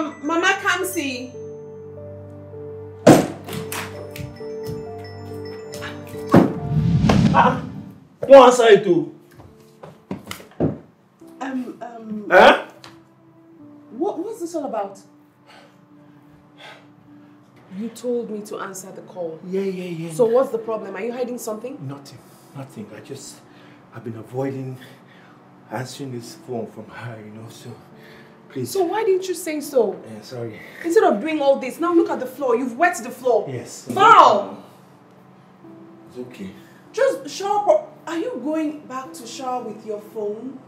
Um, Mama see. Ah, don't answer too. Um, um. Huh? What, what's this all about? You told me to answer the call. Yeah, yeah, yeah. So what's the problem? Are you hiding something? Nothing, nothing. I just, I've been avoiding answering this phone from her, you know, so please. So why didn't you say so? Yeah, sorry. Instead of doing all this, now look at the floor. You've wet the floor. Yes. Foul! It's okay. Just shower. Are you going back to shower with your phone?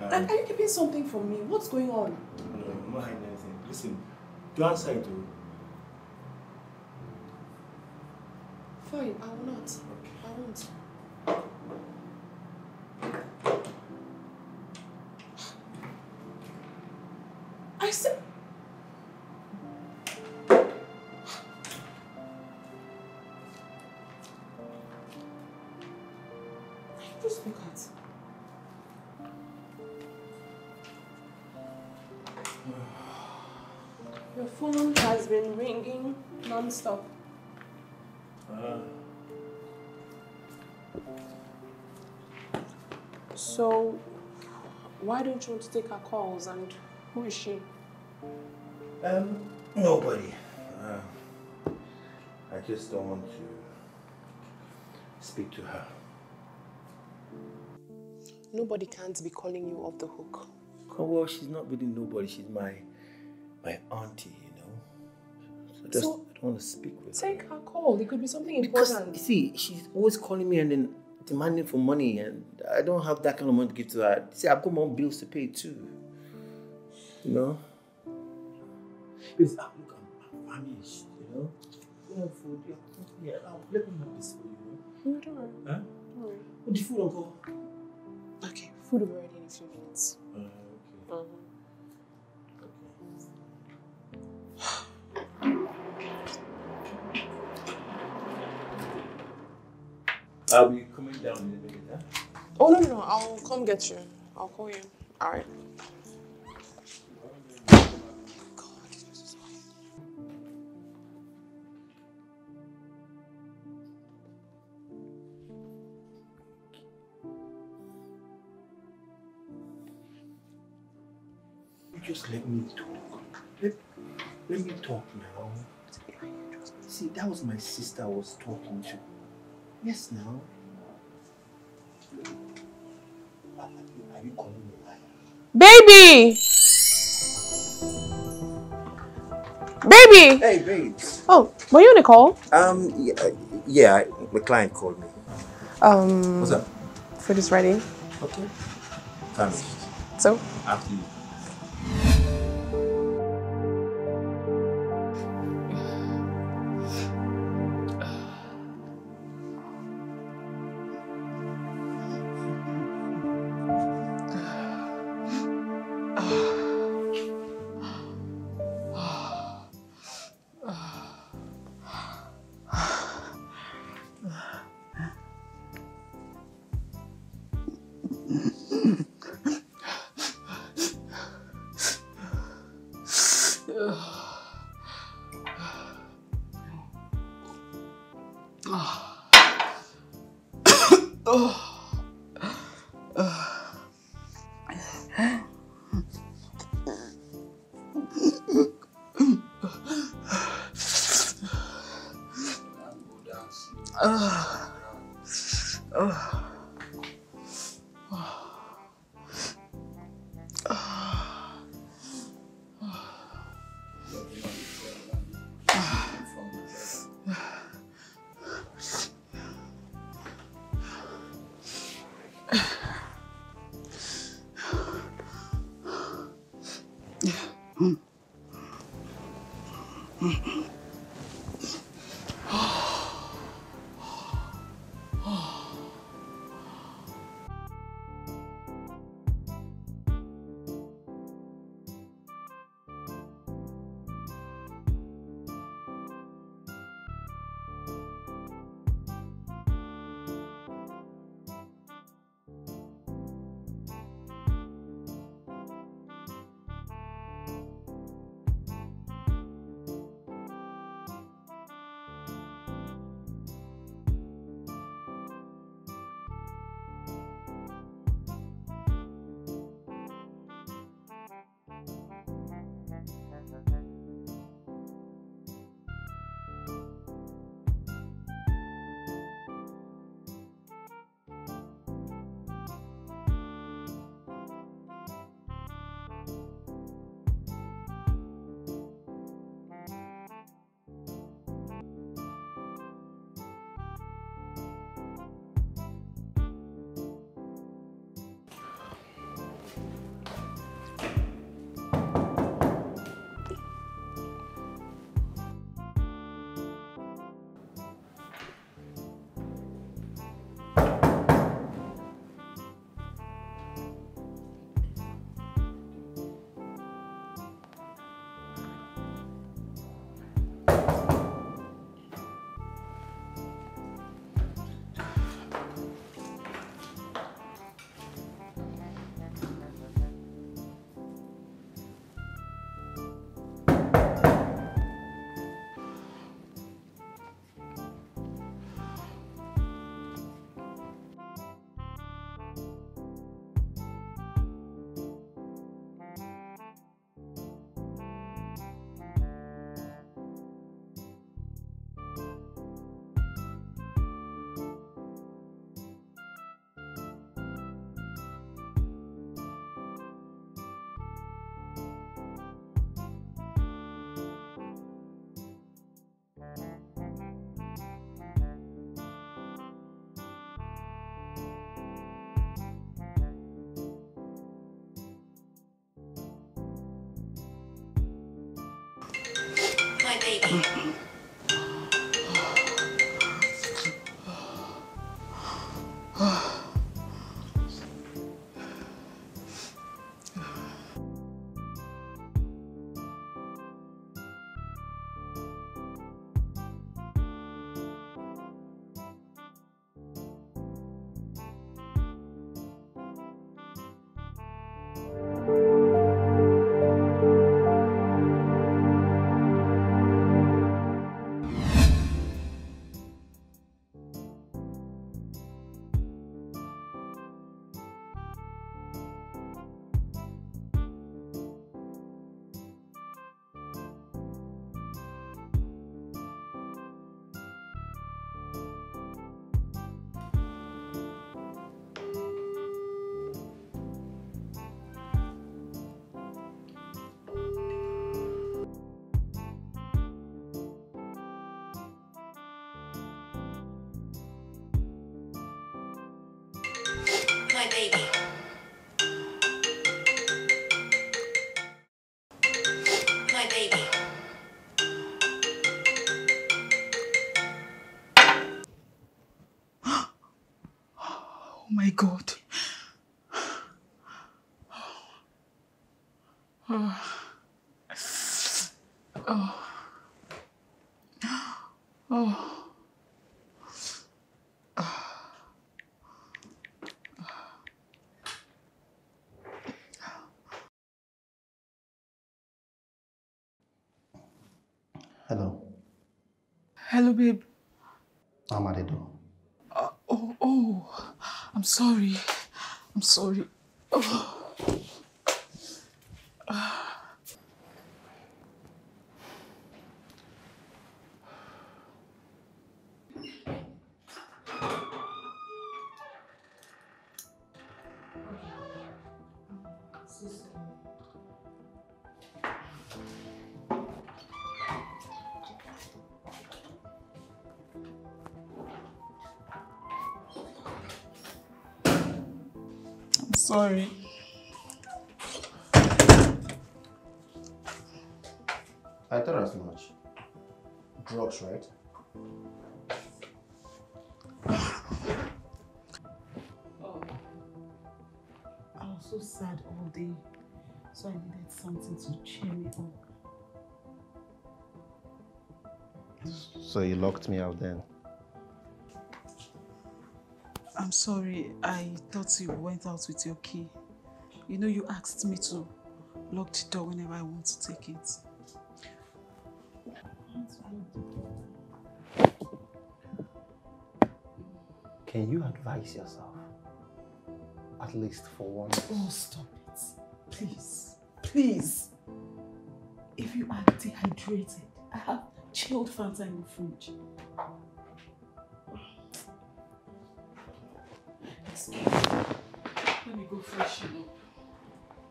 Um, Are are you keeping something from me? What's going on? no, I'm not hiding anything. Listen, don't answer it too. Fine, I will not. Okay. I won't. Why don't you want to take her calls and who is she? um, nobody. Uh, I just don't want to speak to her. Nobody can't be calling you off the hook. Oh, well, she's not really nobody. She's my, my auntie, you know. So just, So- I don't want to speak with her. Take her call. It could be something Because, important. you see, she's always calling me and then demanding for money, and I don't have that kind of money to give to her. See, I've got more bills to pay too. You know? Please, ah, look, I'm, I'm famished, you know? You know, food, yeah, yeah, I'll let me have this for you. No, don't worry. Huh? Don't worry. What the food, uncle? Okay, food will be ready in a few minutes. Uh, okay. I'll be coming down in a minute, huh? Oh, no, no, no. I'll come get you. I'll call you. All right. You just let me talk. Let, let me talk now. See, that was my sister I was talking to. Yes, now. Are you, are you calling me liar? Baby! Baby! Hey, babes. Oh, were you on a call? Um, yeah, yeah, client called me. Um, What's up? food is ready. Okay. Famished. So, After you. My baby. God. Oh. Oh. Oh. Hello, Hello, babe. I'm at the door. Uh, oh, oh, I'm sorry. I'm sorry. Oh. Sorry. I thought as much. Drugs, right? Oh. I was so sad all day, so I needed something to cheer me up. So you locked me out then? I'm sorry. I thought you went out with your key. You know, you asked me to lock the door whenever I want to take it. Can you advise yourself? At least for once. Oh, stop it. Please. Please. If you are dehydrated, I have chilled Fanta in the fridge. Excuse me. Let me go freshen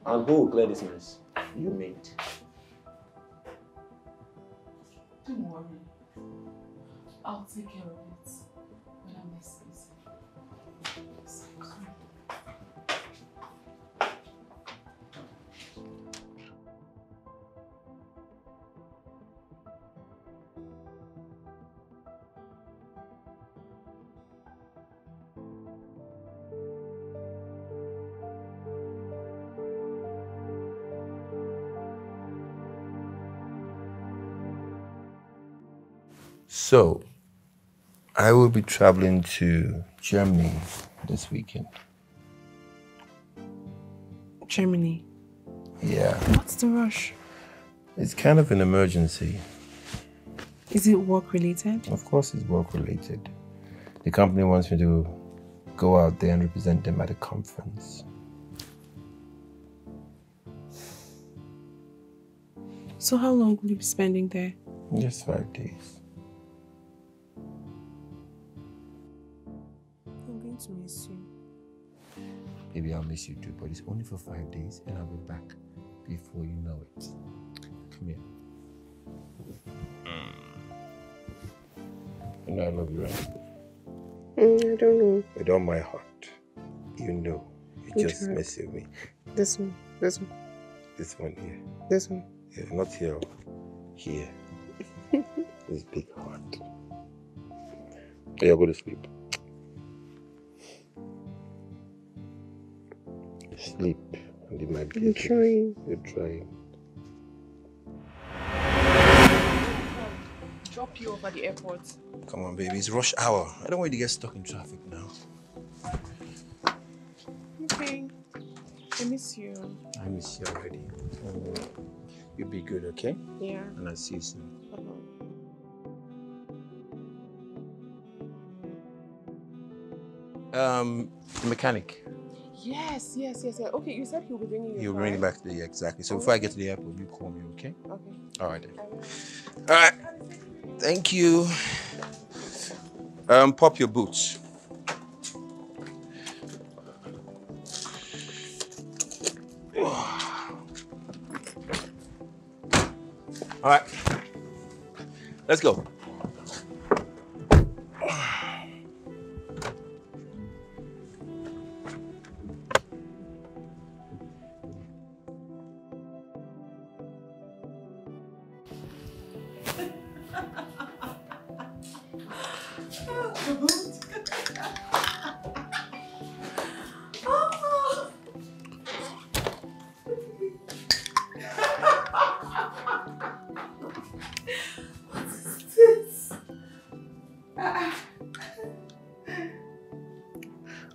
up. And who will clear this mess? You made. Don't worry. I'll take care of it So, I will be traveling to Germany this weekend. Germany. Yeah, What's the rush? it's kind of an emergency. Is it work related? Of course, it's work related. The company wants me to go out there and represent them at a conference. So how long will you be spending there? Just five days. Maybe I'll miss you too, but it's only for five days and I'll be back before you know it. Come here. You know I love you, right? Mm, I don't know. With all my heart. You know. You You just try. mess with me. This one, this one, This one here. this one. Yeah, not here. Here. this big heart. Yeah, go to sleep. Sleep. And it might be I'm trying. You're trying. Drop you off at the airport. Come on, baby. It's rush hour. I don't want you to get stuck in traffic now. Okay. I miss you. I miss you already. You'll be good, okay? Yeah. And I'll see you soon. Um, mechanic. Yes, yes, yes, yes. Okay, you said he'll be bringing you. You'll bring it back to the yeah, exactly. So before I get to the airport, you call me, okay? Okay. All right then. All right. Thank you. Um, pop your boots. All right. Let's go.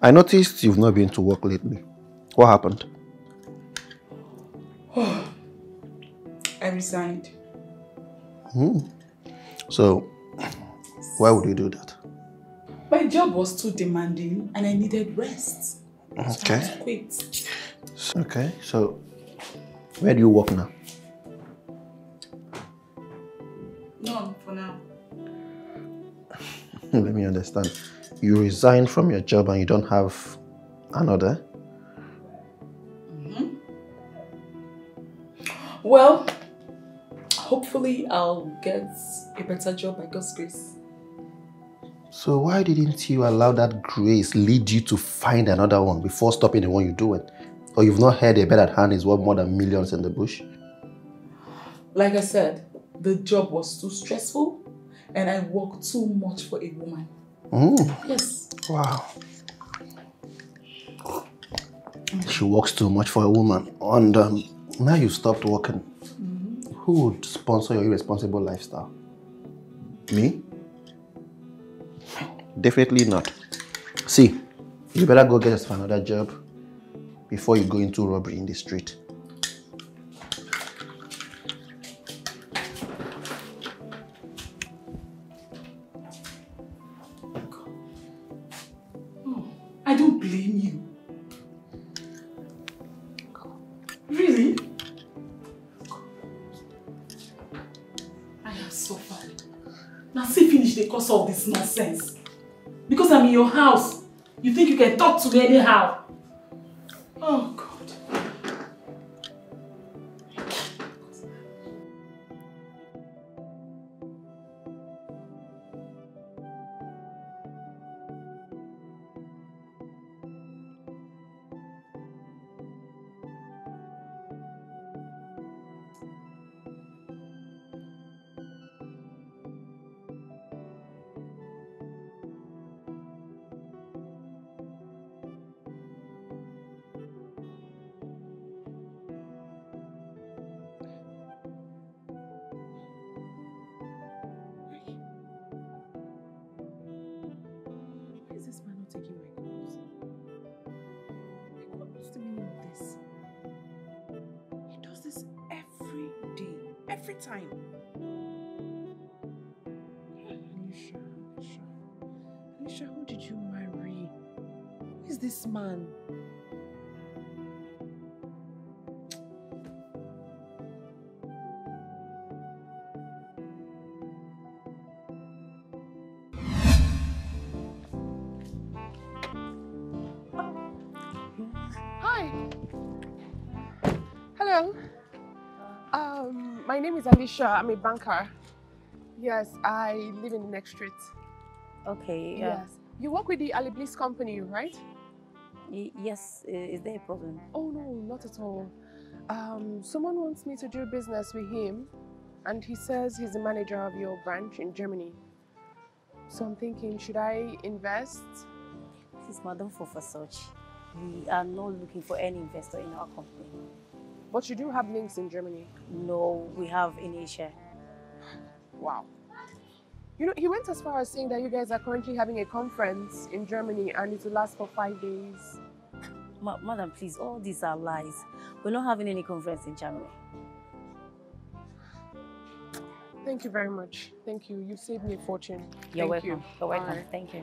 I noticed you've not been to work lately. What happened? I resigned. Hmm. So, why would you do that? My job was too demanding and I needed rest. So I Okay. quit. Okay. So, where do you work now? None for now. Let me understand. You resign from your job and you don't have another? Mm-hmm. Well, hopefully I'll get a better job by God's grace. So why didn't you allow that grace lead you to find another one before stopping the one you're doing? Or you've not heard a bed at hand is worth more than millions in the bush? Like I said, the job was too stressful and I worked too much for a woman. Mm, Yes. wow. She works too much for a woman. And um, now you stopped working. Who would sponsor your irresponsible lifestyle? Me? Definitely not. See, you better go get yourself another job before you go into robbery in the street. Nonsense? Because I'm in your house. You think you can talk to me anyhow? Every time. Alicia, Alicia, Alicia, who did you marry? Who is this man? Name is Alicia. I'm a banker. Yes, I live in the next street. Okay, yeah. Yes. You work with the Ali Bliss company, right? Y- yes, is there a problem? Oh no, not at all. Um, someone wants me to do business with him, and he says he's the manager of your branch in Germany. So I'm thinking, should I invest? Please, madam, for, for such. We are not looking for any investor in our company. But you do have links in Germany. No, we have in Asia. Wow. You know, he went as far as saying that you guys are currently having a conference in Germany and it will last for five days. Ma- madam, please, all these are lies. We're not having any conference in Germany. Thank you very much. Thank you. You've saved me a fortune. You're Thank welcome. You. You're welcome. Thank you.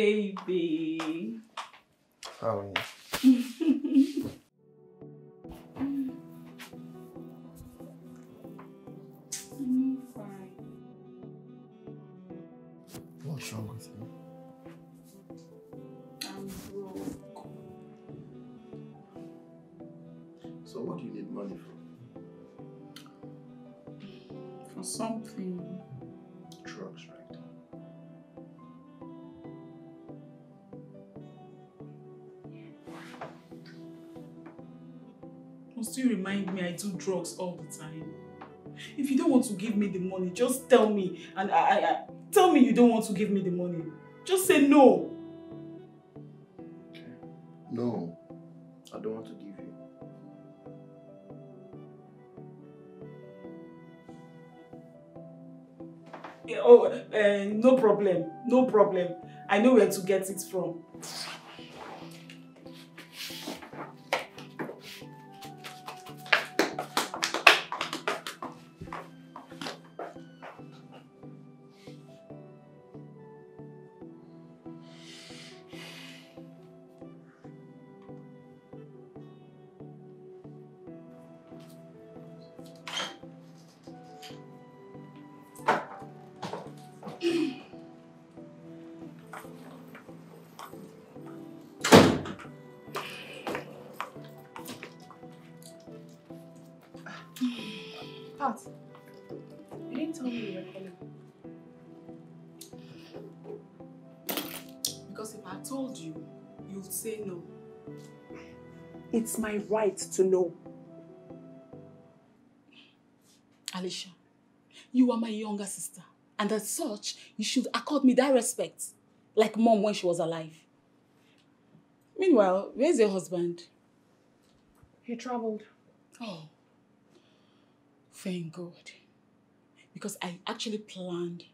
Baby. Remind me I do drugs all the time? If you don't want to give me the money, just tell me. And I, I, I tell me you don't want to give me the money. Just say no. No, I don't want to give you. Oh, uh, no problem. No problem. I know where to get it from. My right to know. Alicia, you are my younger sister. And as such, you should accord me that respect. Like mom when she was alive. Meanwhile, where's your husband? He traveled. Oh, thank God. Because I actually planned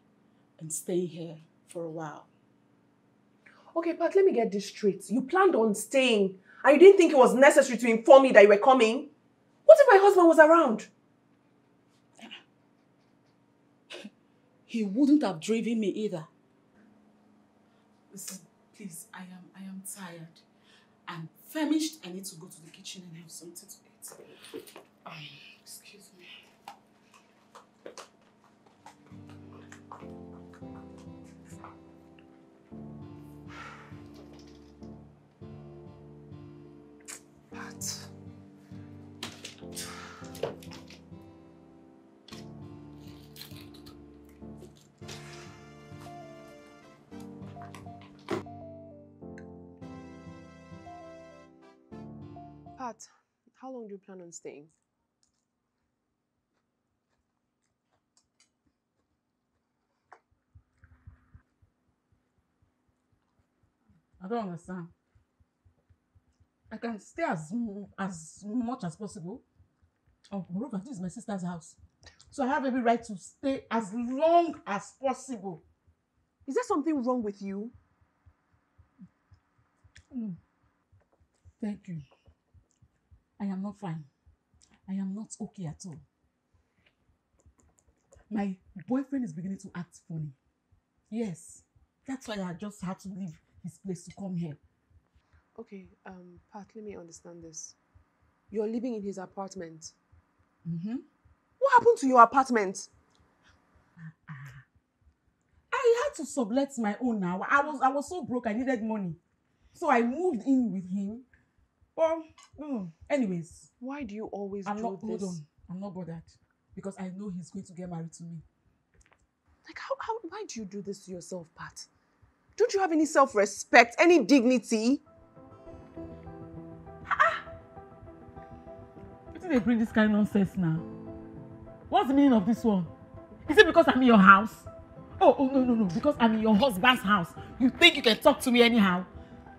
on staying here for a while. Okay, Pat, let me get this straight. You planned on staying and you didn't think it was necessary to inform me that you were coming? What if my husband was around? He wouldn't have driven me either. Listen, please, I am I am tired. I'm famished. I need to go to the kitchen and have something to eat. Um, excuse me. How long do you plan on staying? I don't understand. I can stay as as much as possible. Oh, moreover, this is my sister's house. So I have every right to stay as long as possible. Is there something wrong with you? No. Thank you. I am not fine. I am not okay at all. My boyfriend is beginning to act funny. Yes. That's why I just had to leave his place to come here. Okay, um, Pat, let me understand this. You're living in his apartment. Mm-hmm. What happened to your apartment? I had to sublet my own now. I was I was so broke, I needed money. So I moved in with him. Well, mm, anyways, Why do you always I'm do not this? hold on. I'm not bothered. Because I know he's going to get married to me. Like, how, how, why do you do this to yourself, Pat? Don't you have any self-respect, any dignity? Why do they bring this kind of nonsense now? What's the meaning of this one? Is it because I'm in your house? Oh, oh no, no, no. Because I'm in your husband's house. You think you can talk to me anyhow?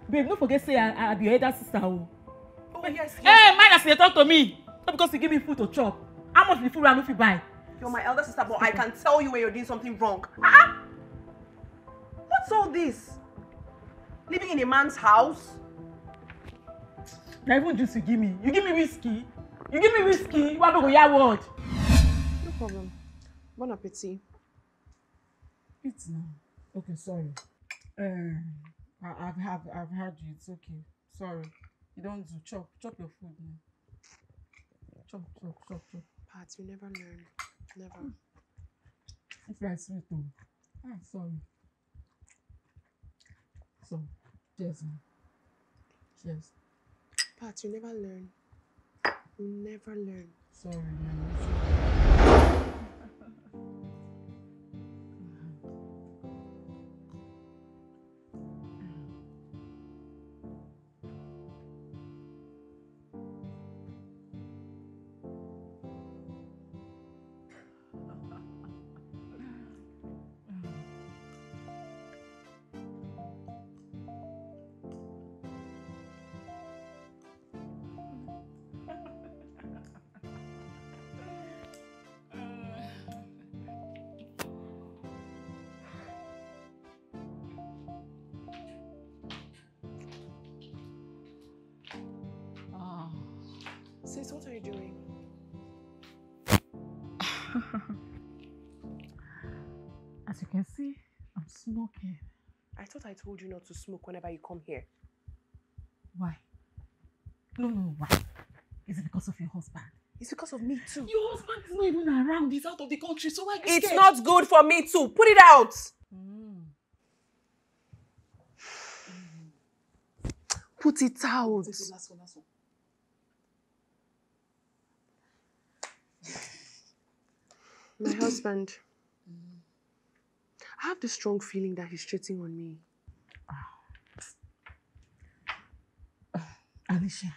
Babe, don't forget say I, I be your elder sister. Oh. Oh, yes, Hey, mind as you talk to me. Not because you give me food to chop. How much be food I no fit buy? You're my elder sister, but I can tell you when you're doing something wrong. Ah! What's all this? Living in a man's house? Na even juice you give me. You give me whiskey. You give me whiskey. You want to go hear word? No problem. Bon appetit. Eat now. Okay, sorry. Um, I, I've have I've heard you. It's okay. Sorry. You don't do chop chop your food now. Chop chop chop chop. Pat, you never learn. Never. If are sweet though. Ah, sorry. So, cheers, man. Cheers. Pat, you never learn. You never learn. Sorry, man. As you can see, I'm smoking. I thought I told you not to smoke whenever you come here. Why? No, no, why? Is it because of your husband? It's because of me too. Your husband is not even around. He's out of the country. So why It's scared? not good for me too. Put it out. Mm. Put it out. Last one, last one. My husband. I have this strong feeling that he's cheating on me. Alicia,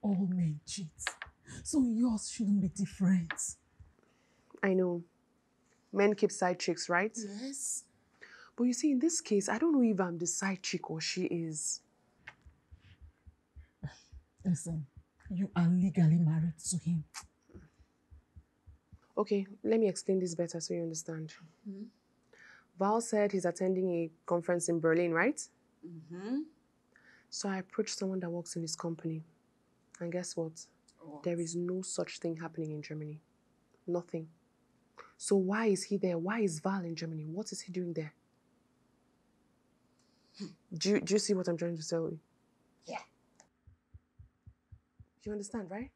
all men cheat. So yours shouldn't be different. I know. Men keep side chicks, right? Yes. But you see, in this case, I don't know if I'm the side chick or she is. Listen, you are legally married to him. Okay, let me explain this better so you understand. Val said he's attending a conference in Berlin, right? Mm-hmm. So I approached someone that works in his company. And guess what? There is no such thing happening in Germany. Nothing. So why is he there? Why is Val in Germany? What is he doing there? Do you, do you see what I'm trying to tell you? Yeah. You understand, right?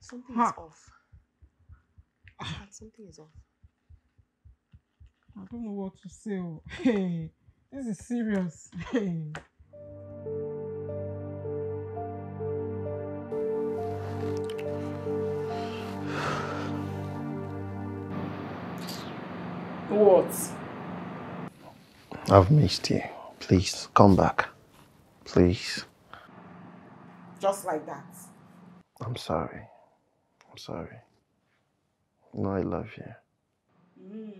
Something Huh. is off. Dad, Something is off. I don't know what to say. oh. Hey, this is serious. Hey. What? I've missed you. Please come back. Please. Just like that. I'm sorry. I'm sorry. No, I love you. Mm.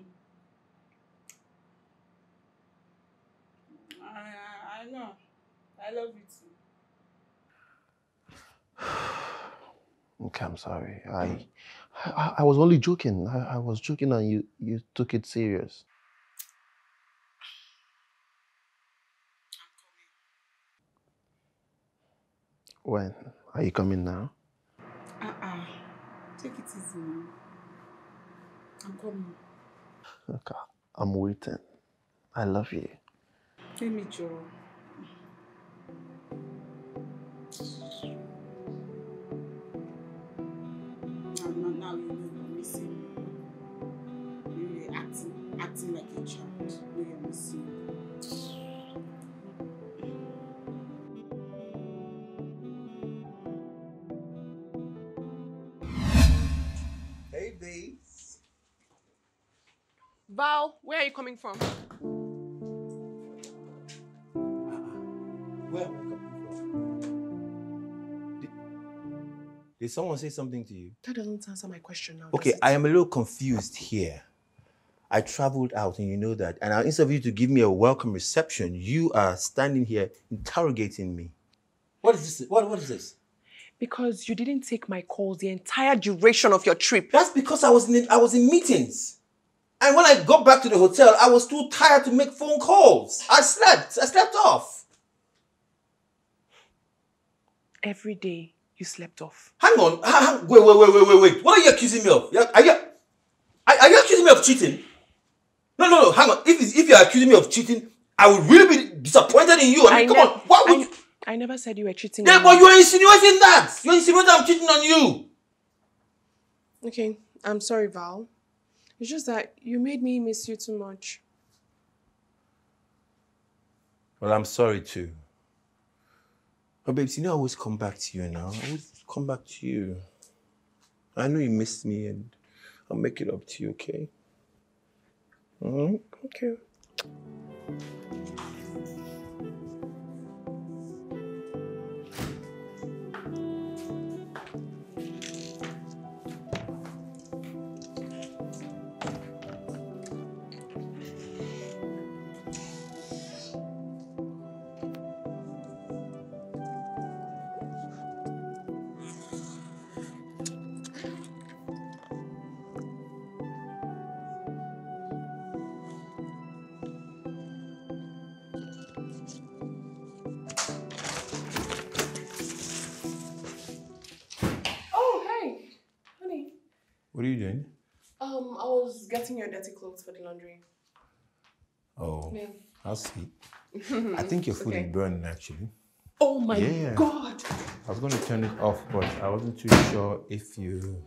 I, I, I know. I love you too. Okay, I'm sorry. I, I, I was only joking. I, I was joking, and you, you took it serious. When are you coming now? Uh-uh. Take it easy now. I'm coming. Okay, I'm waiting. I love you. Let me Joe. Now, now, you know you're missing me. You're acting, acting like a child. You're missing me. Val, where are you coming from? Where am I coming from? Did, did someone say something to you? That doesn't answer my question now. Okay. I am a little confused here. I traveled out, and you know that. And I instead of you to give me a welcome reception, you are standing here interrogating me. What is this? What, what is this? Because you didn't take my calls the entire duration of your trip. That's because I was in I was in meetings. And when I got back to the hotel, I was too tired to make phone calls. I slept. I slept off. Every day you slept off. Hang on. Ha- ha- Wait, wait, wait, wait, wait, wait. What are you accusing me of? Are you, are, are you accusing me of cheating? No, no, no. Hang on. If, if you're accusing me of cheating, I would really be disappointed in you. I mean, come on. Why would I, you? I never said you were cheating. Yeah, but me. you're insinuating that. You're insinuating I'm cheating on you. Okay, I'm sorry, Val. It's just that you made me miss you too much. Well, I'm sorry too. But babes, you know I always come back to you now. I always come back to you. I know you missed me and I'll make it up to you, okay? Mm-hmm. Okay. Getting your dirty clothes for the laundry. Oh, Yeah. I'll see. I think your food Okay. is burning actually. Oh my Yeah. god. I was going to turn it off, but I wasn't too sure if you.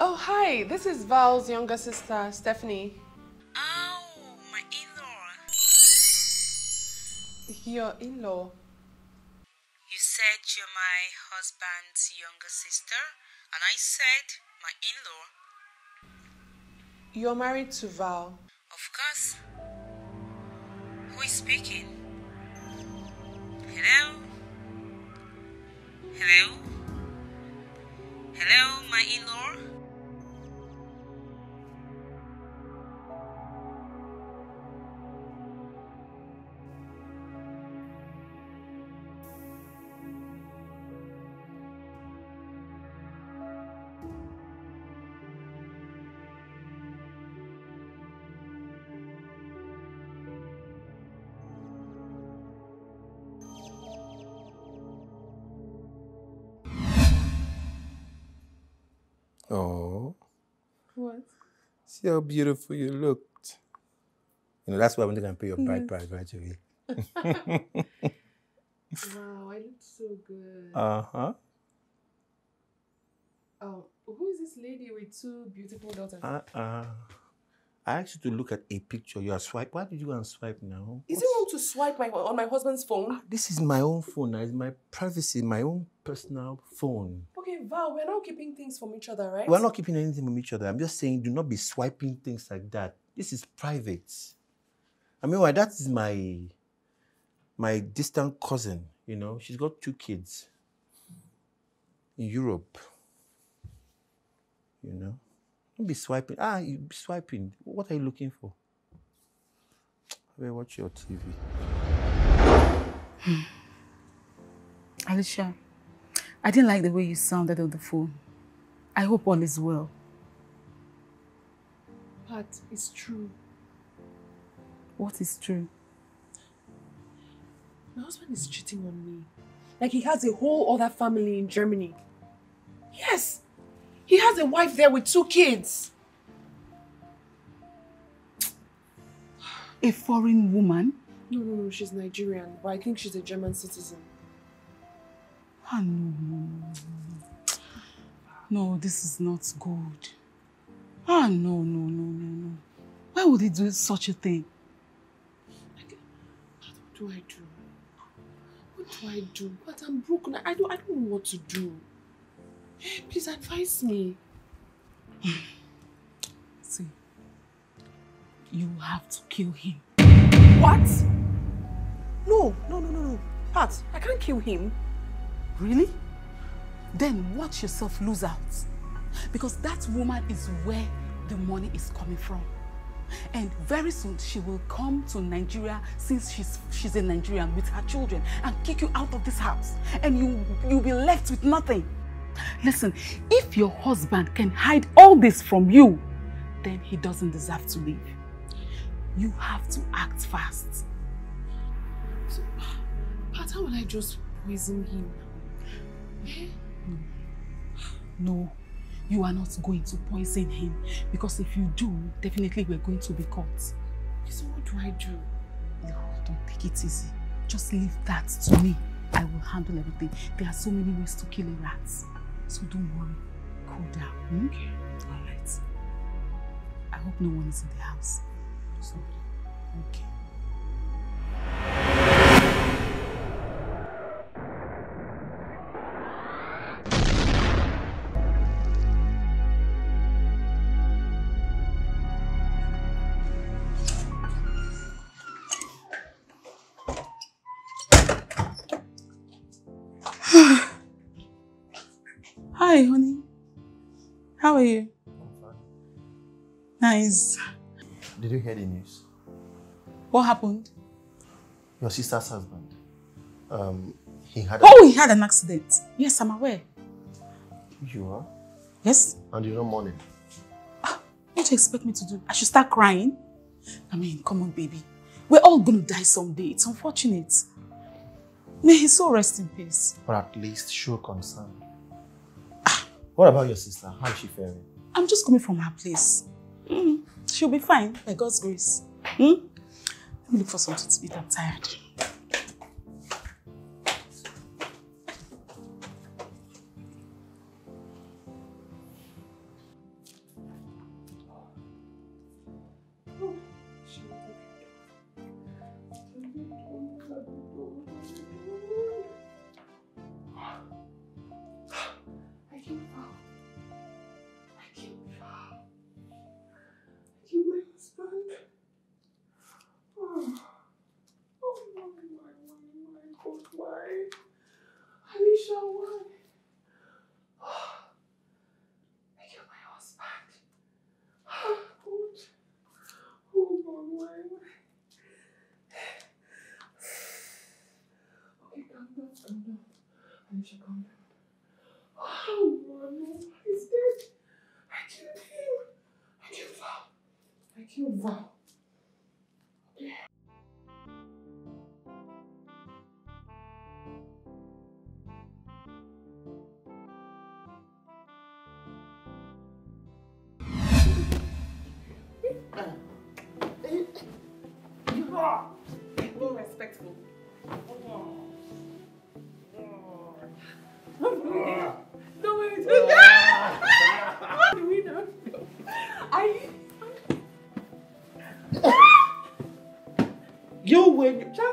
Oh, hi. This is Val's younger sister, Stephanie. Oh, my in-law. Your in-law. You said you're my husband's younger sister, and I said my in-law. You're married to Val. See how beautiful you looked. You know, that's why I'm going to pay your bride price right away. Wow, I look so good. Uh huh. oh, who is this lady with two beautiful daughters? Uh uh. I asked you to look at a picture. You are swipe. Why did you go and swipe now? is it wrong to swipe my, on my husband's phone? Ah, this is my own phone. It's my privacy, my own personal phone. Okay, Val, we're not keeping things from each other, right? We're not keeping anything from each other. I'm just saying, do not be swiping things like that. This is private. I mean, why that is my my distant cousin. You know, she's got two kids in Europe. You know, don't be swiping. Ah, you be swiping. What are you looking for? Well, watch your TV. Alicia, I didn't like the way you sounded on the phone. I hope all is well. Pat, it's true. What is true? My husband is cheating on me. Like he has a whole other family in Germany. Yes! He has a wife there with two kids. A foreign woman? No, no, no, she's Nigerian, but I think she's a German citizen. Ah, no, no, this is not good. Ah, no, no, no, no, no. Why would he do such a thing? What do I do? What do I do? But I'm broken. I don't I don't know what to do. Please advise me. See, you have to kill him. What? No, no, no, no, no. Pat, I can't kill him. Really? Then watch yourself lose out. Because that woman is where the money is coming from. And very soon she will come to Nigeria since she's she's a Nigerian with her children and kick you out of this house. And you you'll be left with nothing. Listen, if your husband can hide all this from you, then he doesn't deserve to live. You have to act fast. So, Pat, how will I just poison him? Eh? No, you are not going to poison him because if you do, definitely we're going to be caught. So what do I do? No, don't take it easy. Just leave that to me. I will handle everything. There are so many ways to kill a rat. So don't worry. Cool down. Hmm? Okay. All right. I hope no one is in the house. So, okay. How are you? Fine. Nice. Did you hear the news? What happened? Your sister's husband. Um, he had. Oh, he had an accident. Yes, I'm aware. You are? Yes? And you're not mourning. What do you expect me to do? I should start crying? I mean, come on, baby. We're all gonna die someday. It's unfortunate. May his soul rest in peace. But at least show concern. What about your sister? How is she faring? I'm just coming from her place. Mm, she'll be fine, by God's grace. Hmm? Let me look for something to eat. I'm tired. Should You win. Champion.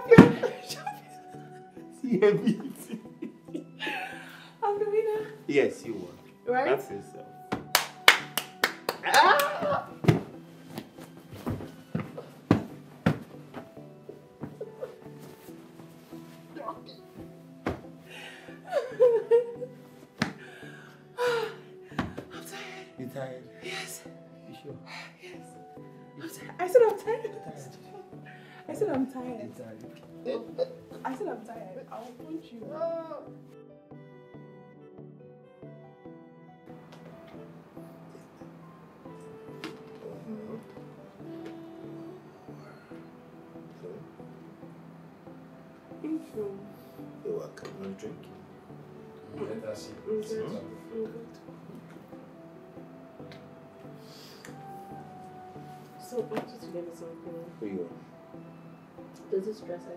Does this dress us?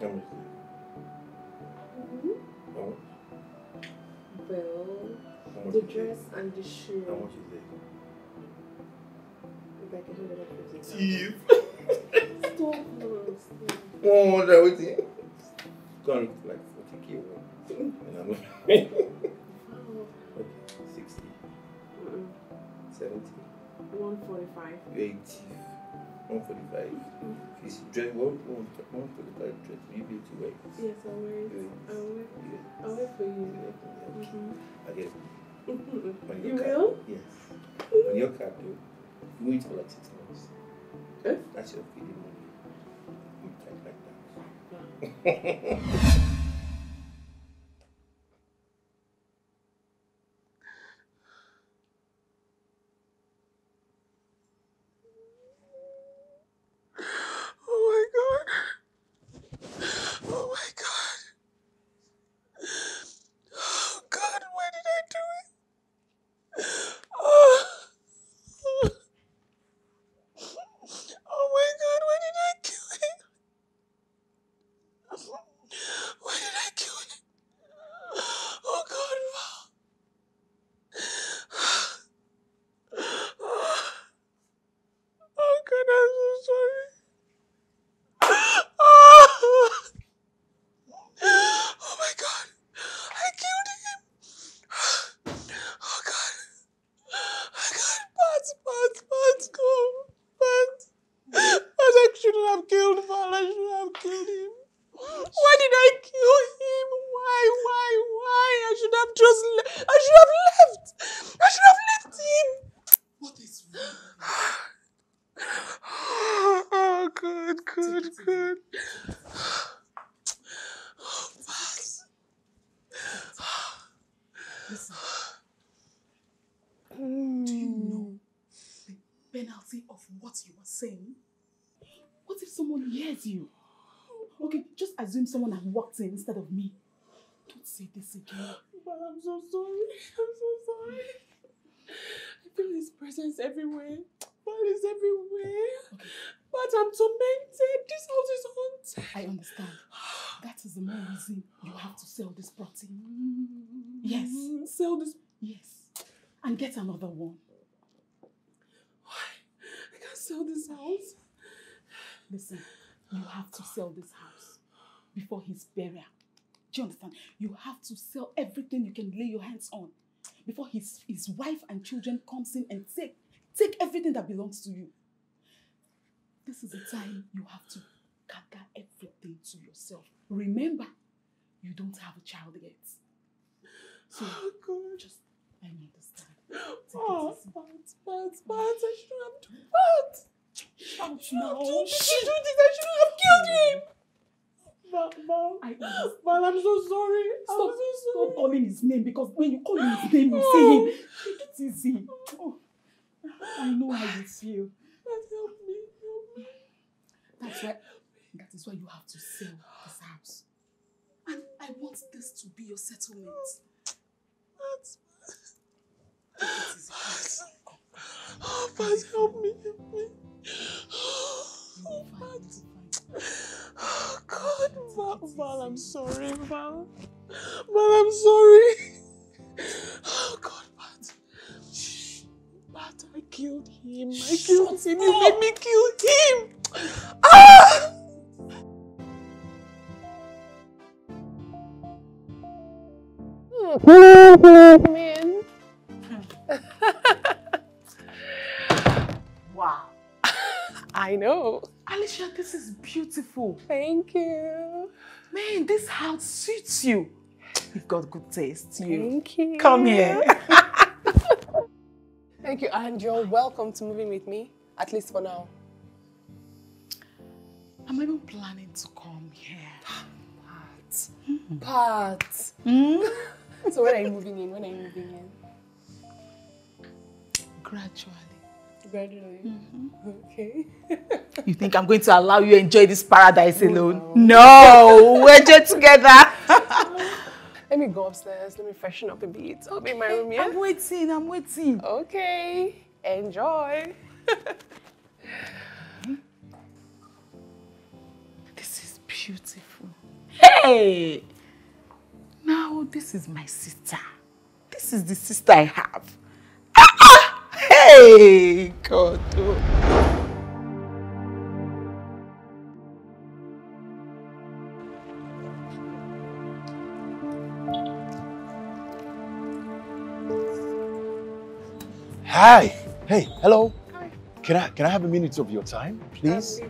are? How much is Mm-hmm. Well, the is it? dress and the shoe. How much is it? Like a hundred and fifty. Steve. Stop, no, stop. Oh, that was it. Gone like 40k. one. And I'm like, Wow. okay, 60, Mm-mm. 70, 145. 80, 145. If you dress, what, 145 dress, you be to wait. Yes, I'll wear it. Yeah. I'll Yeah. I'll wait for you. Okay. Mhm. I get it. On You your will? Yes. On your card, though. You wait for like six months. Eh? That's your feeding money. You like that. Oh my god. Oh my god. Oh god, why did I do it? Oh. Oh my god, why did I kill him? Why did I kill him? Oh god, Val. Oh god, I'm so sorry. Oh, oh my god. I killed him. Oh god. Oh god. Bats, bats, bats, go. Bats. Bats, I shouldn't have killed Val. I should have killed him. Why did I kill him? Why, why, why? I should have just le- I should have left. I should have left him. What is wrong? Oh, good, good, good. Oh, Baz. Listen. Do you know the penalty of what you were saying? What if someone hears you? Okay, just assume someone had walked in instead of me. Don't say this again. But I'm so sorry. I'm so sorry. I feel his presence everywhere. But is everywhere. Okay. But I'm tormented. This house is haunted. I understand. That is the more reason you have to sell this property. Mm-hmm. Yes. Sell this. Yes. And get another one. Why? I can't sell this house. Listen, you have to sell this house before his burial. Do you understand? You have to sell everything you can lay your hands on before his, his wife and children comes in and take, take everything that belongs to you. This is the time you have to gather everything to yourself. Remember, you don't have a child yet. So Oh, God. just me understand. Take Oh. Bats, Bats, Bats. I shouldn't have done that. Shout now. have done this. I shouldn't have killed him. Val, Val, I. Val, I'm so sorry. Stop, I'm so sorry. stop calling his name because when you call him his name, you see him. Take it easy. Oh, I know how you feel. Help me, help me. That's why that is why you have to sell this house. And I want this to be your settlement. That's Oh, Val, help me, help me. Oh, be fine, Val. you'll be fine. Oh, God, Val, Val, I'm sorry, Val. Val, I'm sorry. Oh, God, Pat. Pat, I killed him. I killed him. You made me kill him. Ah! In. Wow. I know. Alicia, this is beautiful. Thank you. Man, this house suits you. You've got good taste. You. Thank you. Come here. Thank you, and you're welcome to moving with me, at least for now. I'm even planning to come here. Pat. Pat. Hmm? So when are you moving in? When are you moving in? Gradually. Gradually. Mm-hmm. Okay. You think I'm going to allow you enjoy this paradise oh, alone? No, we're just together. Let me go upstairs. Let me freshen up a bit. I'll be in my room, yeah? I'm waiting, I'm waiting. Okay. Enjoy. This is beautiful. Hey! Now, this is my sister. This is the sister I have. Hey! God. Hi. Hey, hello. Can I can I have a minute of your time, please?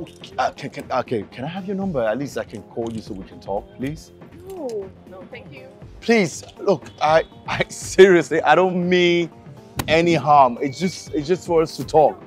Okay, uh, can, can, okay, can I have your number? At least I can call you so we can talk, please. No, no, thank you. Please, look, I, I seriously, I don't mean any harm. It's just, it's just for us to talk.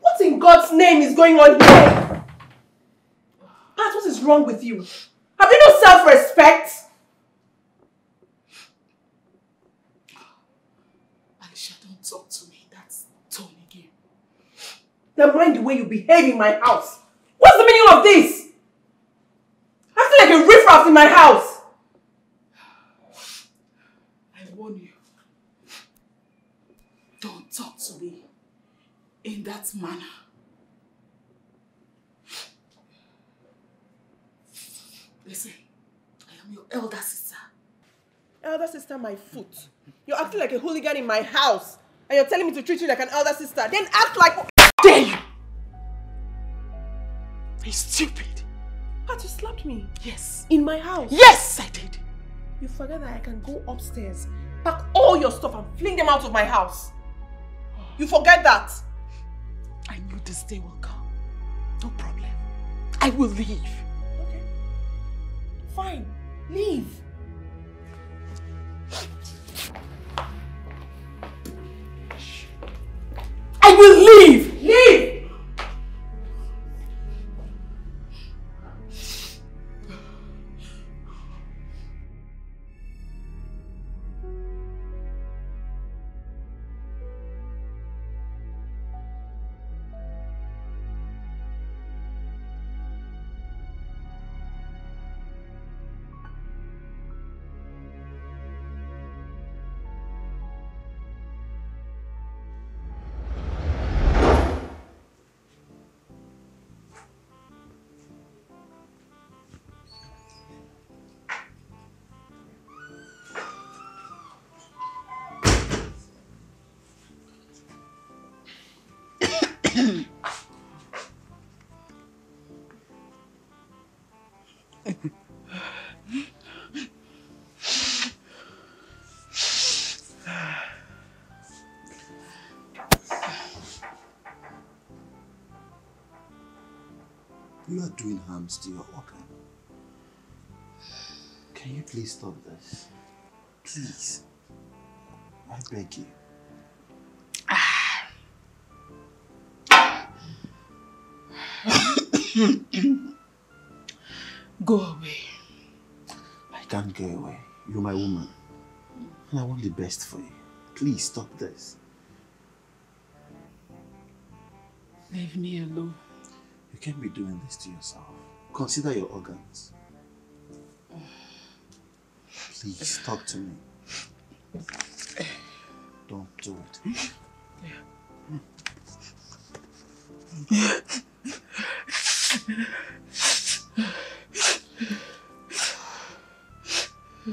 What in God's name is going on here? Pat, what is wrong with? You no self-respect? Alicia, don't talk to me. That's tone again. Now mind the way you behave in my house. What's the meaning of this? I feel like a riffraff in my house. I warn you. Don't talk to me in that manner. Listen, I am your elder sister. Elder sister, my foot. You're acting like a hooligan in my house. And you're telling me to treat you like an elder sister. Then act like... Are stupid? But you slapped me. Yes. In my house. Yes, I did. You forget that I can go upstairs, pack all your stuff and fling them out of my house. You forget that. I knew this day will come. No problem. I will leave. Okay. Fine. Leave. I will! Leave! You are doing harm to your organ. Can you please stop this? Please. I beg you. Go away. I can't go away. You're my woman. And I want the best for you. Please stop this. Leave me alone. You can't be doing this to yourself. Consider your organs. Please talk to me. Don't do it. Go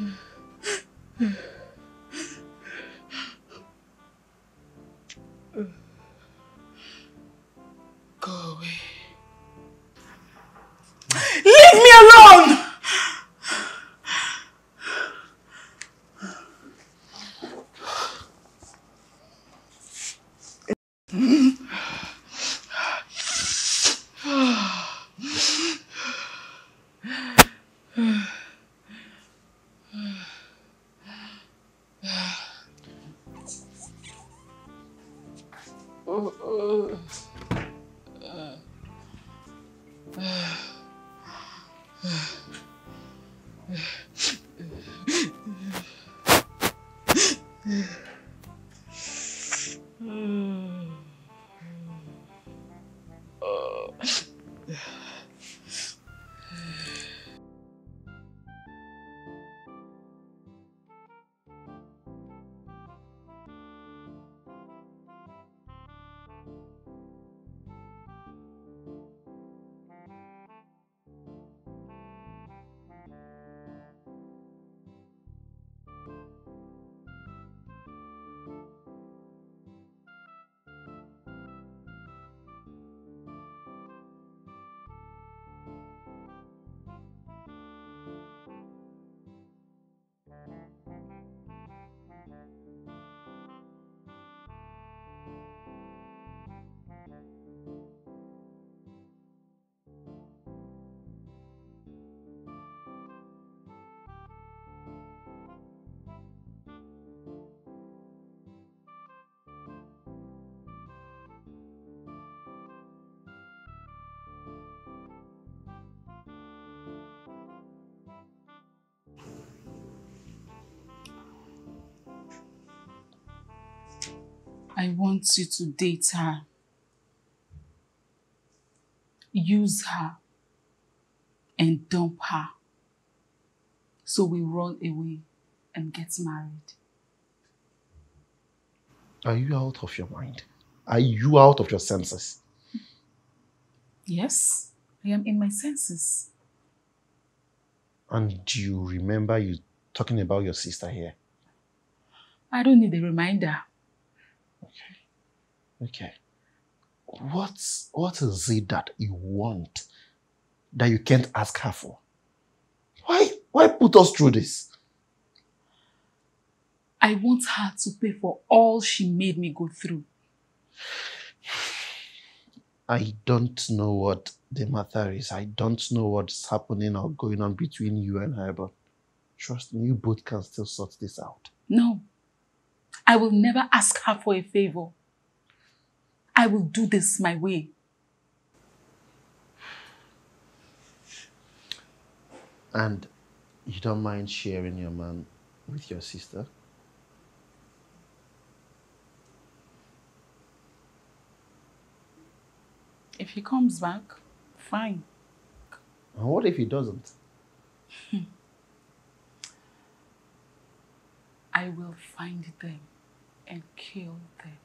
I want you to date her. Use her and dump her. So we run away and get married. Are you out of your mind? Are you out of your senses? Yes, I am in my senses. And do you remember you talking about your sister here? I don't need a reminder. Okay. What's what is it that you want that you can't ask her for? Why why put us through this? I want her to pay for all she made me go through. I don't know what the matter is. I don't know what's happening or going on between you and her, but trust me, you both can still sort this out. No, I will never ask her for a favor. I will do this my way. And you don't mind sharing your man with your sister? If he comes back, fine. And what if he doesn't? Hmm. I will find them and kill them.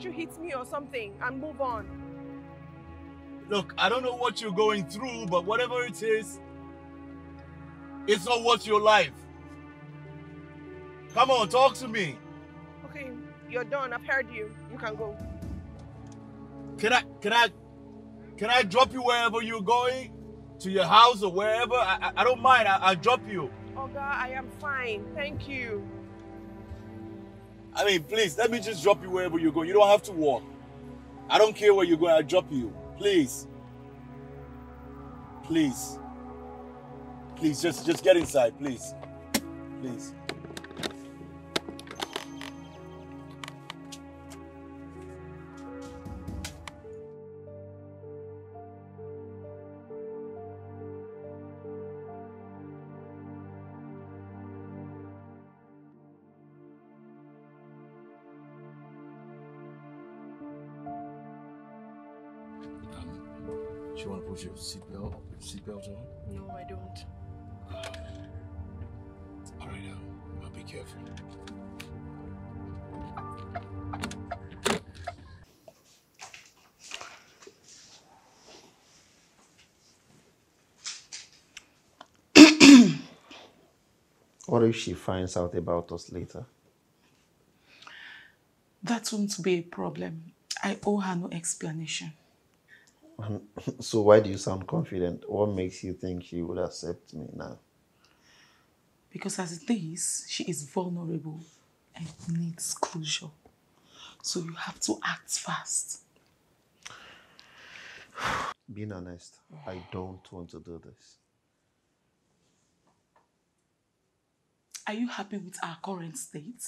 Didn't you hit me or something and move on? Look, I don't know what you're going through, but whatever it is, it's not worth your life. Come on, talk to me. Okay, you're done. I've heard you. You can go. Can I, can I, can I drop you wherever you're going, to your house or wherever? I, I, I don't mind. I, I'll drop you. Oga, I am fine. Thank you. I mean, please let me just drop you wherever you're going. You don't have to walk. I don't care where you're going. I'll drop you. Please. Please. Please, just just get inside, please. Please. Seatbelt seatbelt on? No, I don't. All right, um, I'll be careful. What if she finds out about us later? That won't be a problem. I owe her no explanation. so why do you sound confident? What makes you think she would accept me now? Because as it is, she is vulnerable and needs closure. So you have to act fast. Being honest, I don't want to do this. Are you happy with our current state?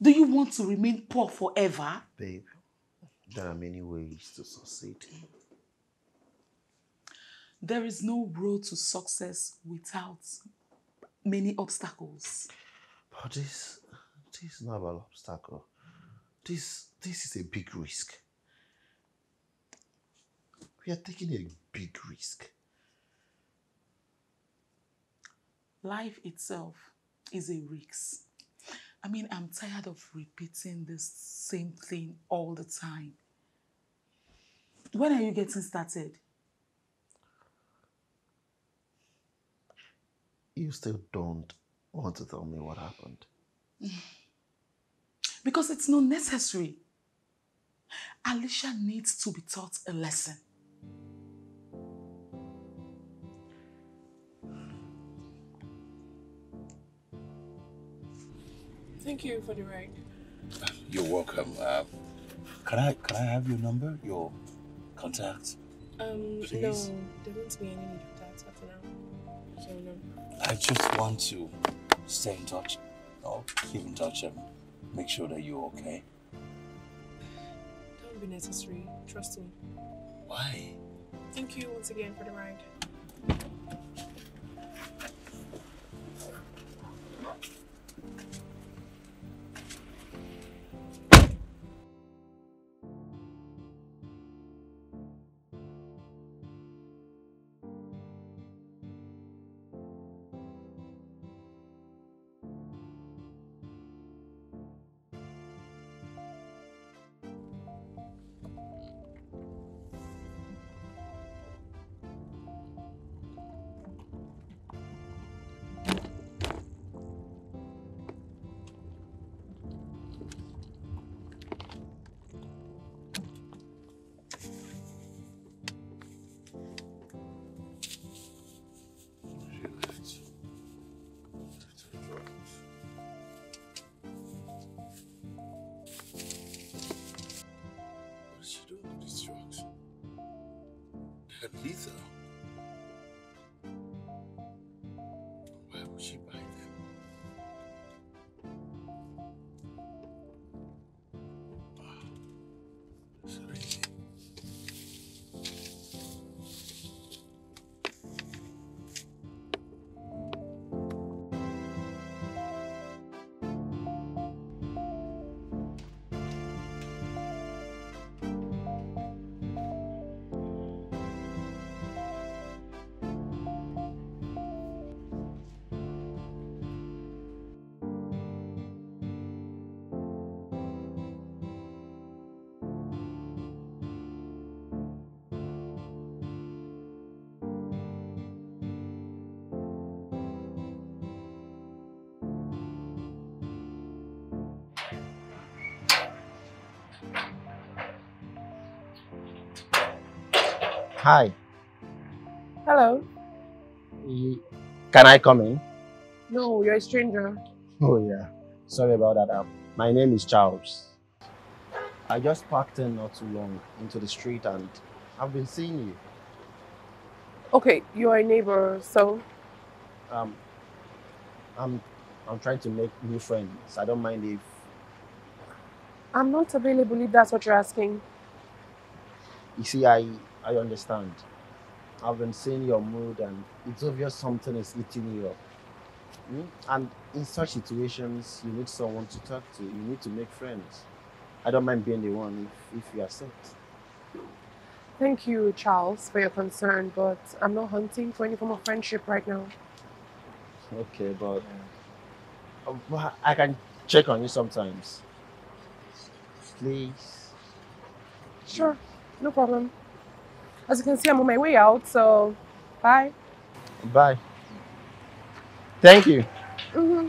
Do you want to remain poor forever? Babe, there are many ways to succeed. There is no road to success without many obstacles. But this, this is not about obstacle. This, this is a big risk. We are taking a big risk. Life itself is a risk. I mean, I'm tired of repeating the same thing all the time. When are you getting started? You still don't want to tell me what happened. Because it's not necessary. Alicia needs to be taught a lesson. Thank you for the ride. You're welcome. Um, can I can I have your number, your contact? Um, Please? no, there won't be any need of that after now. So no. I just want to stay in touch, or keep in touch, and make sure that you're okay. That won't be necessary. Trust me. Why? Thank you once again for the ride. Hi. Hello. Can I come in? No, you're a stranger. Oh yeah. Sorry about that. Um, my name is Charles. I just parked in not too long into the street and I've been seeing you. Okay, you're a neighbor, so Um, I'm I'm trying to make new friends. I don't mind if I'm not available if that's what you're asking. you see I I understand. I've been seeing your mood and it's obvious something is eating you up. Hmm? And in such situations, you need someone to talk to. You need to make friends. I don't mind being the one if, if you accept. Thank you, Charles, for your concern, but I'm not hunting for any form of friendship right now. Okay, but um, but I can check on you sometimes. Please. Sure, no problem. As you can see, I'm on my way out, so bye. Bye. Thank you. hmm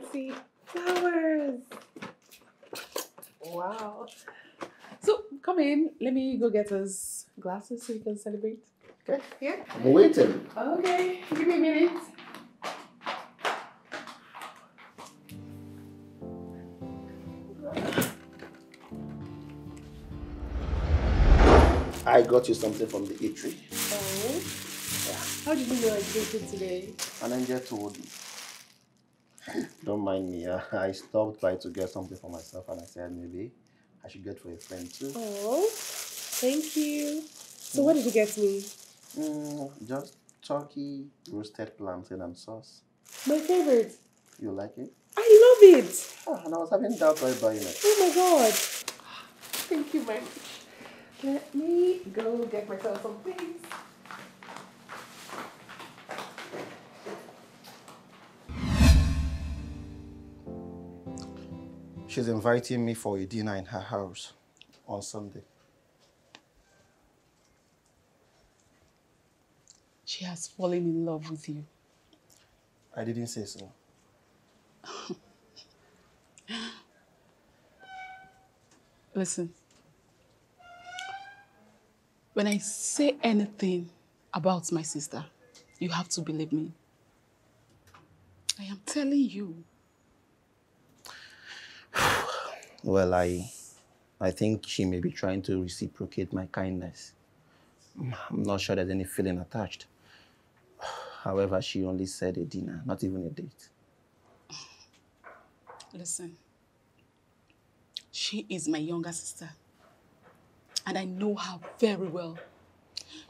you. See. Flowers. Wow. So come in. Let me go get us glasses so we can celebrate. Okay. Yeah. I'm waiting. Okay. Give me a minute. I got you something from the eatery. Oh. Yeah. How did you know I did it today? An angel told me. Don't mind me. uh, I stopped by to get something for myself and I said maybe I should get for a friend too. Oh. Thank you. So what did you get me? Mm, just turkey, roasted plantain and sauce. My favorite. You like it? I love it. Oh, and I was having doubt while buying it. Oh my god. Thank you very much. Let me go get myself some things. She's inviting me for a dinner in her house on Sunday. She has fallen in love with you. I didn't say so. Listen. When I say anything about my sister, you have to believe me. I am telling you. Well, I, I think she may be trying to reciprocate my kindness. I'm not sure there's any feeling attached. However, she only said a dinner, not even a date. Listen. She is my younger sister. And I know her very well.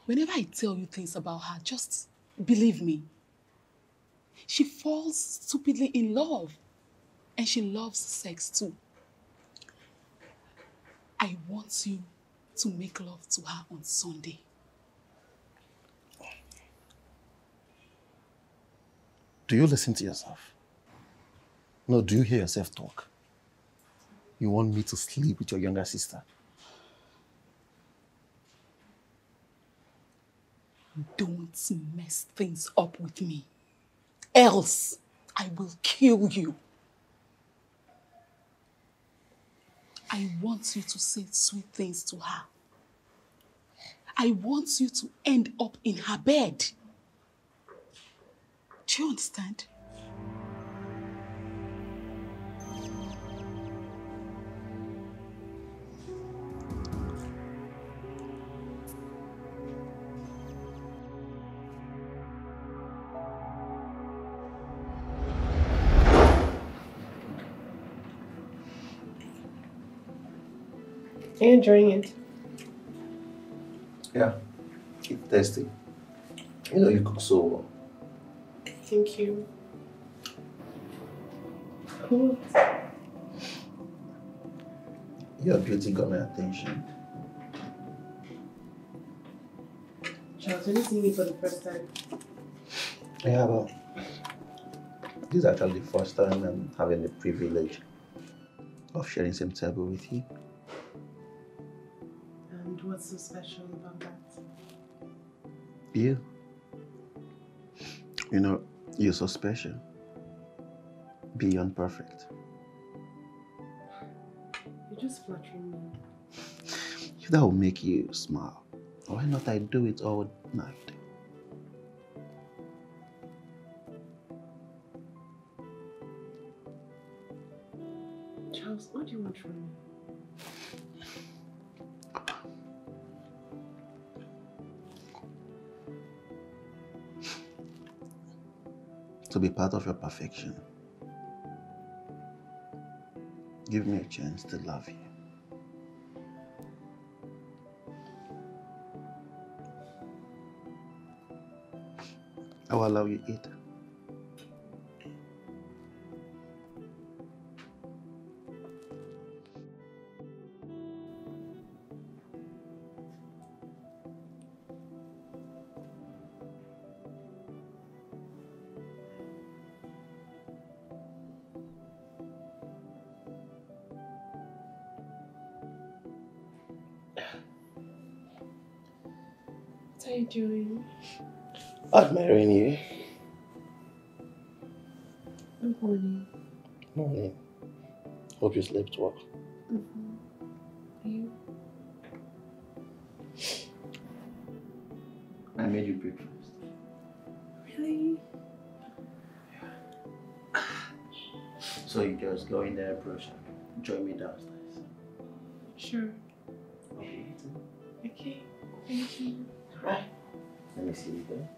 Whenever I tell you things about her, just believe me. She falls stupidly in love. And she loves sex too. I want you to make love to her on Sunday. Do you listen to yourself? No, do you hear yourself talk? You want me to sleep with your younger sister? Don't mess things up with me. Else, I will kill you. I want you to say sweet things to her. I want you to end up in her bed. Do you understand? You enjoying it? Yeah. It's tasty. You know you cook so well. Thank you. Hmm. Your beauty got my attention. Charles, when you see me for the first time, Yeah, but this is actually the first time I'm having the privilege of sharing some table with you. What's so special about that? You. You know, you're so special. Beyond perfect. You're just flattering me. If that will make you smile, why not I do it all night? Charles, what do you want from me? Be part of your perfection. Give me a chance to love you. I will allow you eat. Slept well. Mm-hmm. You? I made you breakfast. Really? Yeah. so you just go in there, brush and join me downstairs. Sure. Okay. Okay. Thank you. Right. Let me see you there.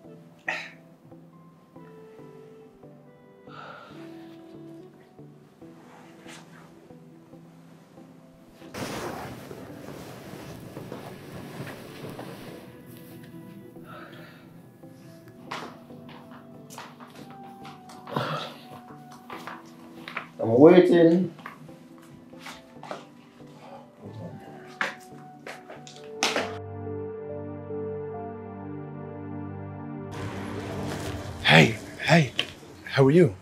I'm. Hey, hey, how are you?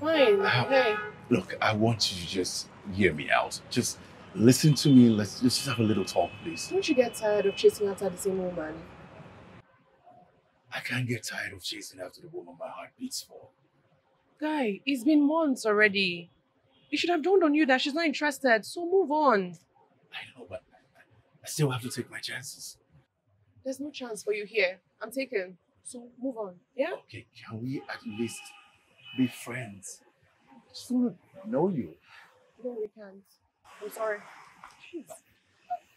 Fine. How- Hey. Look, I want you to just hear me out. Just listen to me. Let's, let's just have a little talk, please. Don't you get tired of chasing after the same woman? I can't get tired of chasing after the woman my heart beats for. Guy, it's been months already. It should have dawned on you that she's not interested, so move on. I know, but I still have to take my chances. There's no chance for you here. I'm taken. So move on. Yeah? Okay, can we at least be friends? I just want to know you. No, we can't. I'm sorry. Jeez.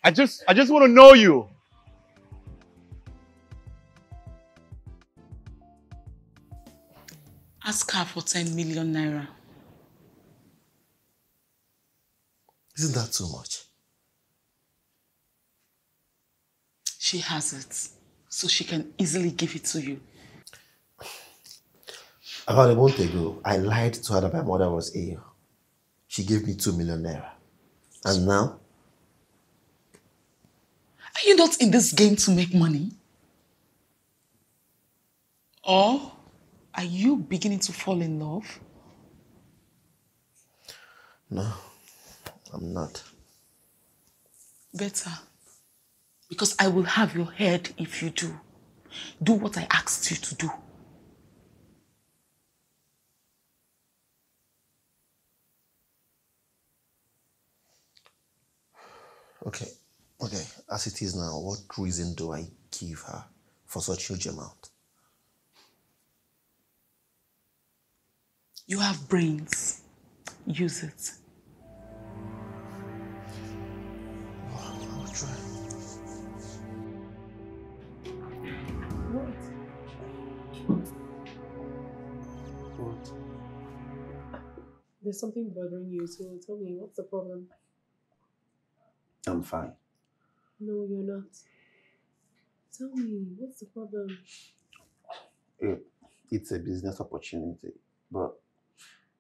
I just, I just want to know you. Ask her for 10 million naira. Isn't that too much? She has it, so she can easily give it to you. About a month ago, I lied to her that my mother was ill. She gave me two million naira. And now, Are you not in this game to make money? Or are you beginning to fall in love? no, I'm not. Better. Because I will have your head if you do. Do what I asked you to do. Okay, okay. As it is now, what reason do I give her for such huge amount? You have brains. Use it. I'll try. There's something bothering you, so tell me, what's the problem? I'm fine. No, you're not. Tell me, what's the problem? It, it's a business opportunity, but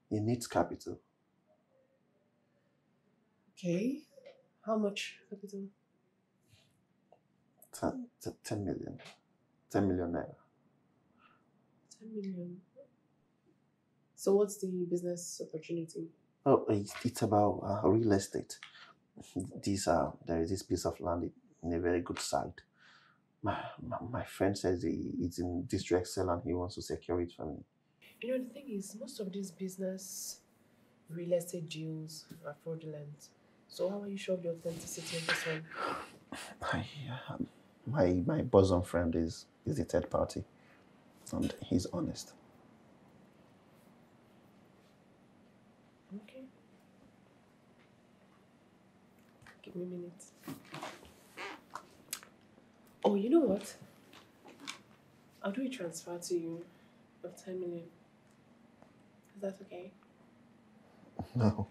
it needs capital. Okay. How much capital? 10, 10 million. 10 million naira. 10 million. So what's the business opportunity? Oh, it's, it's about uh, real estate. These are there is this piece of land in a very good site. My, my, my friend says he, it's in District Cell and he wants to secure it for me. You know, the thing is, most of these business real estate deals are fraudulent. So how are you sure of the authenticity of this one? I, um, my my bosom friend is is the third party, and he's honest. Okay. Give me a minute. Oh, you know what? I'll do a transfer to you of 10 million. Is that okay? No,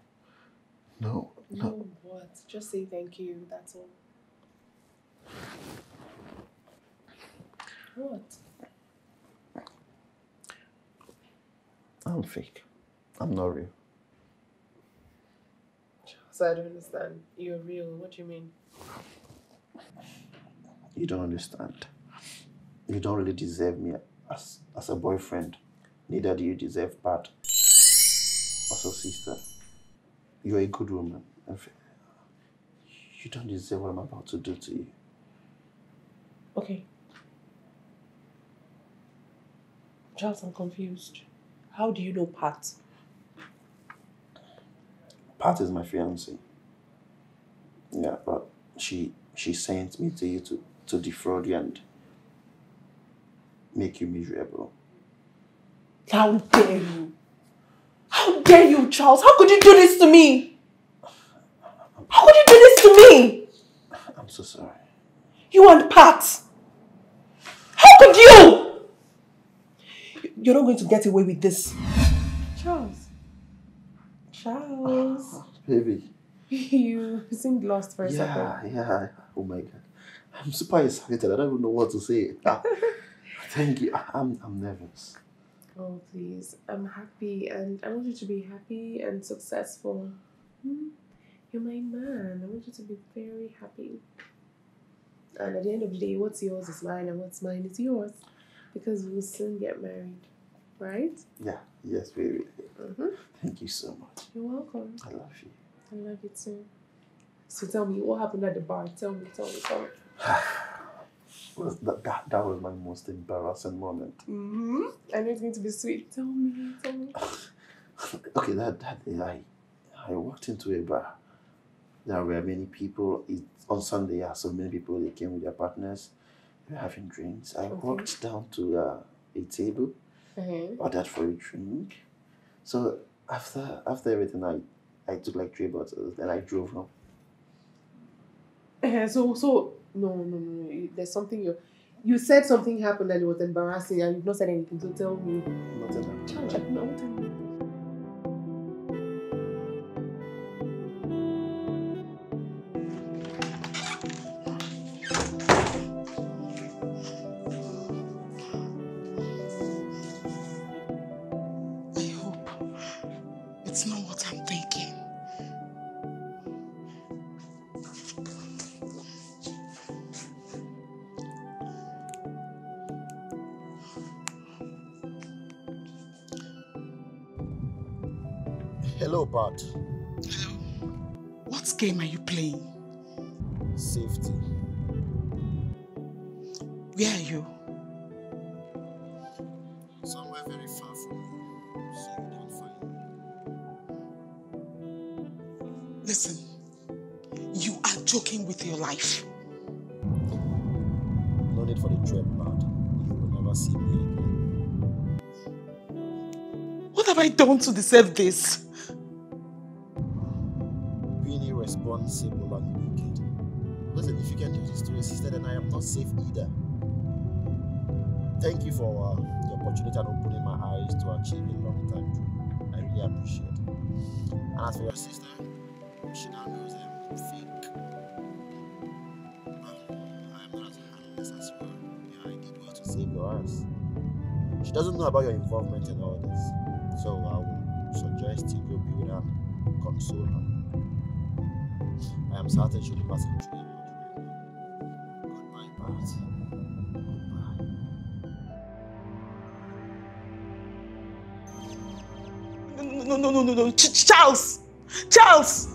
no, No, what? Just say thank you, that's all. What? I'm fake. I'm not real. So I don't understand. You're real. What do you mean? You don't understand. You don't really deserve me as as a boyfriend. Neither do you deserve Pat. Also, sister, you're a good woman. You don't deserve what I'm about to do to you. Okay. Charles, I'm confused. How do you know Pat? Pat is my fiance. Yeah, but she she sent me to you to, to defraud you and make you miserable. How dare you? How dare you, Charles? How could you do this to me? How could you do this to me? I'm so sorry. You and Pat. How could you? You're not going to get away with this. Charles. Charles. Baby. you seemed lost for a Yeah, second. yeah. Oh my god. I'm super excited. I don't even know what to say. Ah, thank you. I'm I'm nervous. Oh, please. I'm happy and I want you to be happy and successful. Hmm? You're my man. I want you to be very happy. And at the end of the day, what's yours is mine and what's mine is yours. Because we'll soon get married. Right? Yeah, yes, baby. Mm-hmm. Thank you so much. You're welcome. I love you. I love you too. So tell me, what happened at the bar? Tell me, tell me, tell me. Was that, that that was my most embarrassing moment. Mm-hmm. I know it's going to be sweet. Tell me, tell me. Okay, that that day I I walked into a bar. There were many people. It, on Sunday, yeah, so many people they came with their partners. They were having drinks. I Okay. walked down to uh, a table, Uh-huh. ordered for a drink. So after after everything, I I took like three bottles. and I drove home. Uh, so, so, no, no, no, no. There's something you, you said something happened and it was embarrassing and you've not said anything. So tell me. Not enough. Charles, I don't Listen, you are joking with your life. No need for the dread, Pat. You will never see me again. What have I done to deserve this? Being irresponsible and wicked. Listen, if you can do this to your sister, then I am not safe either. Thank you for uh, the opportunity and opening my eyes to achieve a long time dream. I really appreciate it. And as for your sister, Chicago's and fake. I'm not as harmless as you are. Your ID was to save your ass. She doesn't know about your involvement in all this. So I would suggest you go be with her, console her. I am certain she'll be passing through you. Goodbye, Pat. no, no, no, no, no. Ch Charles! Charles!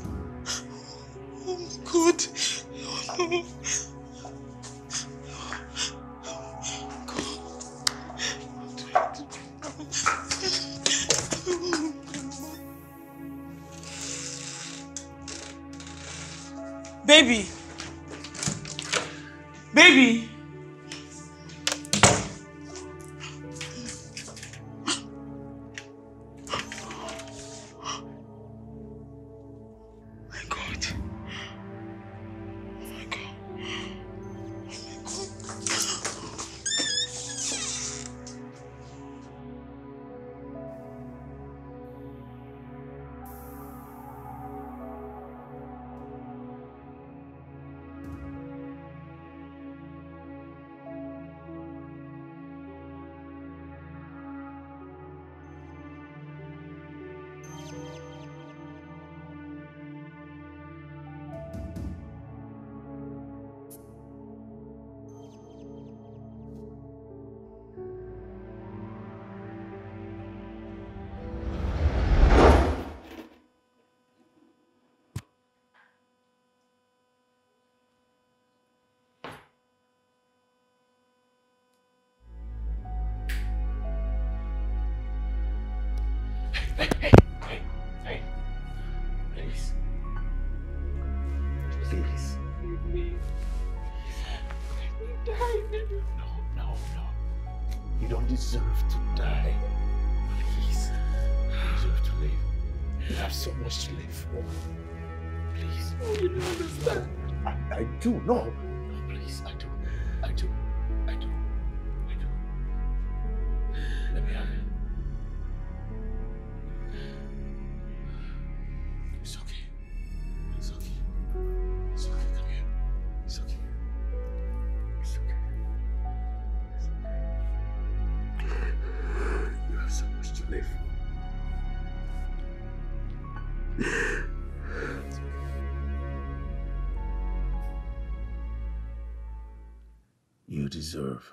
Deserve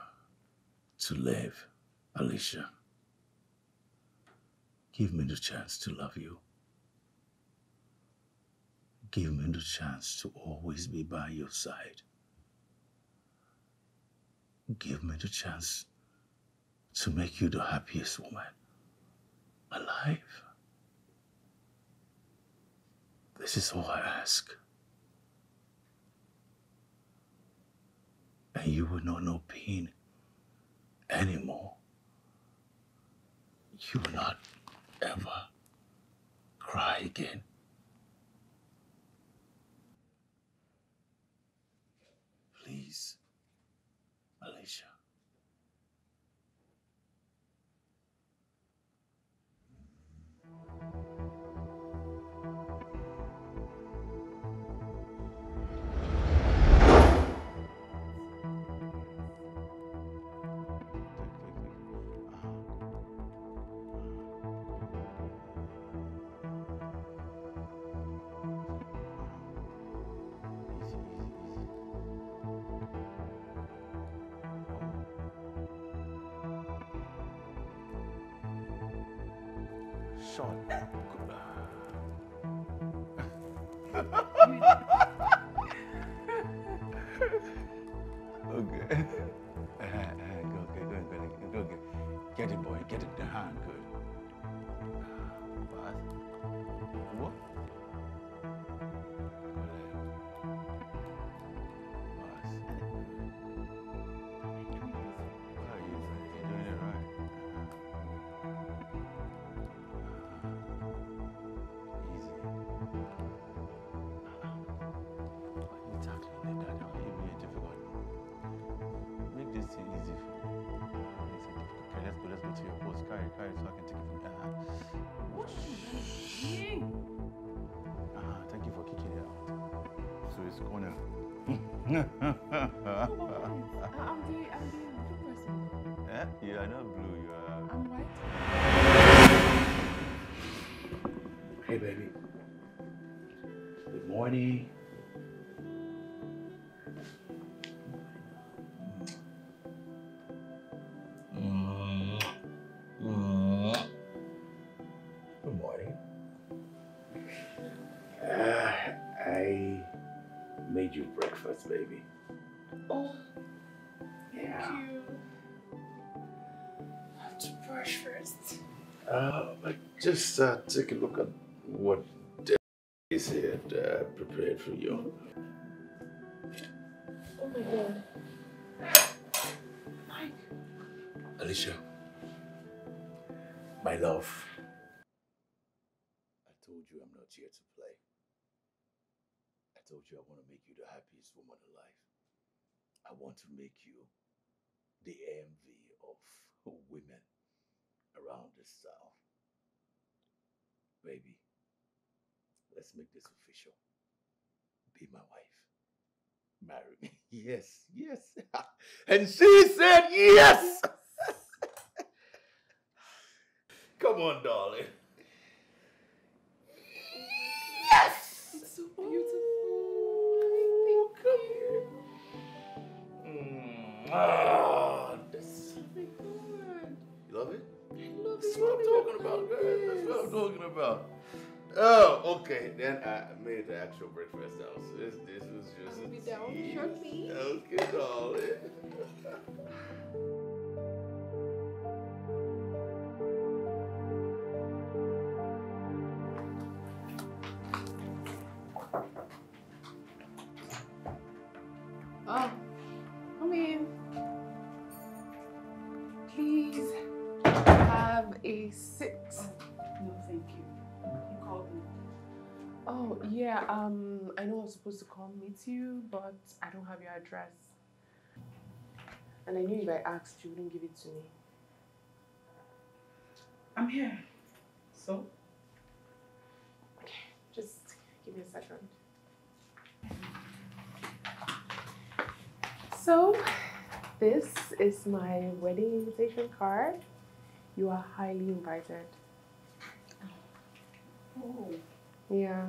to live, Alicia. Give me the chance to love you. Give me the chance to always be by your side. Give me the chance to make you the happiest woman alive. This is all I ask. And you will not know pain anymore. You will not ever cry again. Just uh, take a look at what had uh, prepared for you. Oh my god. Mike. Alicia, my love. I told you I'm not here to play. I told you I want to make you the happiest woman alive. I want to make you the envy of women around this town. Baby, let's make this official. Be my wife. Marry me. Yes, yes. and she said yes. Come on, darling. Yes! It's so beautiful. Come Mm, ah, this. You love it? That's what I'm talking about, girl. That's what I'm talking about. Oh, okay. Then I made the actual breakfast house. This, this was just. I'll be down shortly. Okay, darling. have a. No, thank you. You called me. Oh, yeah, um, I know I was supposed to come meet you, but I don't have your address. And I knew if I asked, you wouldn't give it to me. I'm here. So? Okay, just give me a second. So, this is my wedding invitation card. You are highly invited. Oh, Yeah,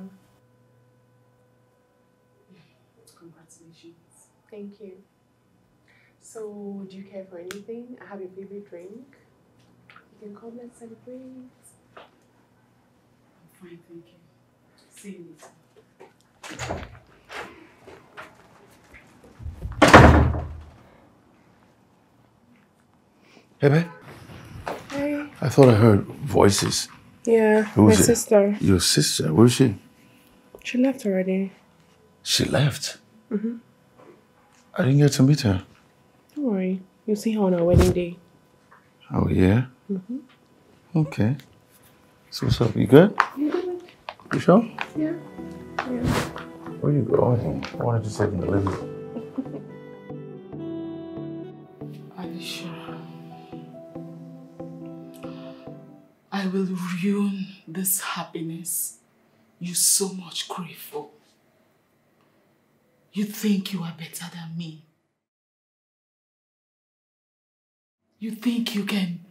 congratulations. thank you. So, do you care for anything? I have your favorite drink. You can come, let's celebrate. I'm fine, thank you. See you later. Hey, babe. I thought I heard voices. Yeah, Who my sister. Your sister? Where is she? She left already. She left. Mm-hmm. I didn't get to meet her. Don't worry. You'll see her on our wedding day. Oh, yeah? Mm-hmm. Okay. So what's up? You good? You? You sure? Yeah. Yeah. Where are you going? I wanted to sit in the living room. I will ruin this happiness you so much crave for. You think you are better than me. You think you can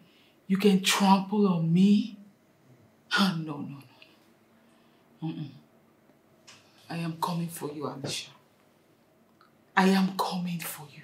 you can trample on me? Ah, no, no, no. Mm-mm. I am coming for you, Alicia. I am coming for you.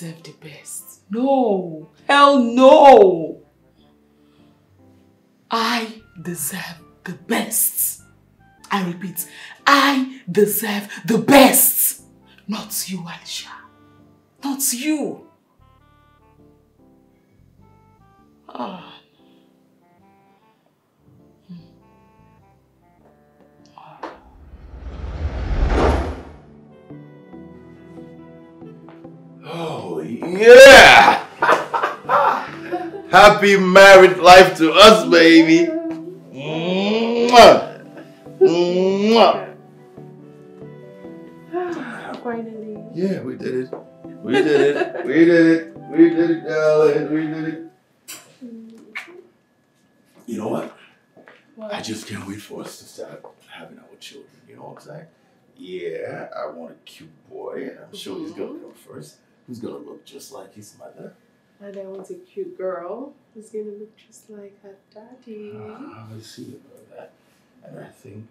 Deserve the best? No! Hell no! I deserve the best. I repeat, I deserve the best. Not you, Alicia. Not you. Ah. Oh, yeah! Happy married life to us, baby! Mwah! Mwah! Finally. Yeah, we did it. We did it. We did it. We did it, darling. We did it. You know what? I just can't wait for us to start having our children. You know what I'm saying? Yeah, I want a cute boy. I'm sure he's gonna mm-hmm. come first. Who's gonna look just like his mother? And I want a cute girl who's gonna look just like her daddy. Ah, I see about that. And I think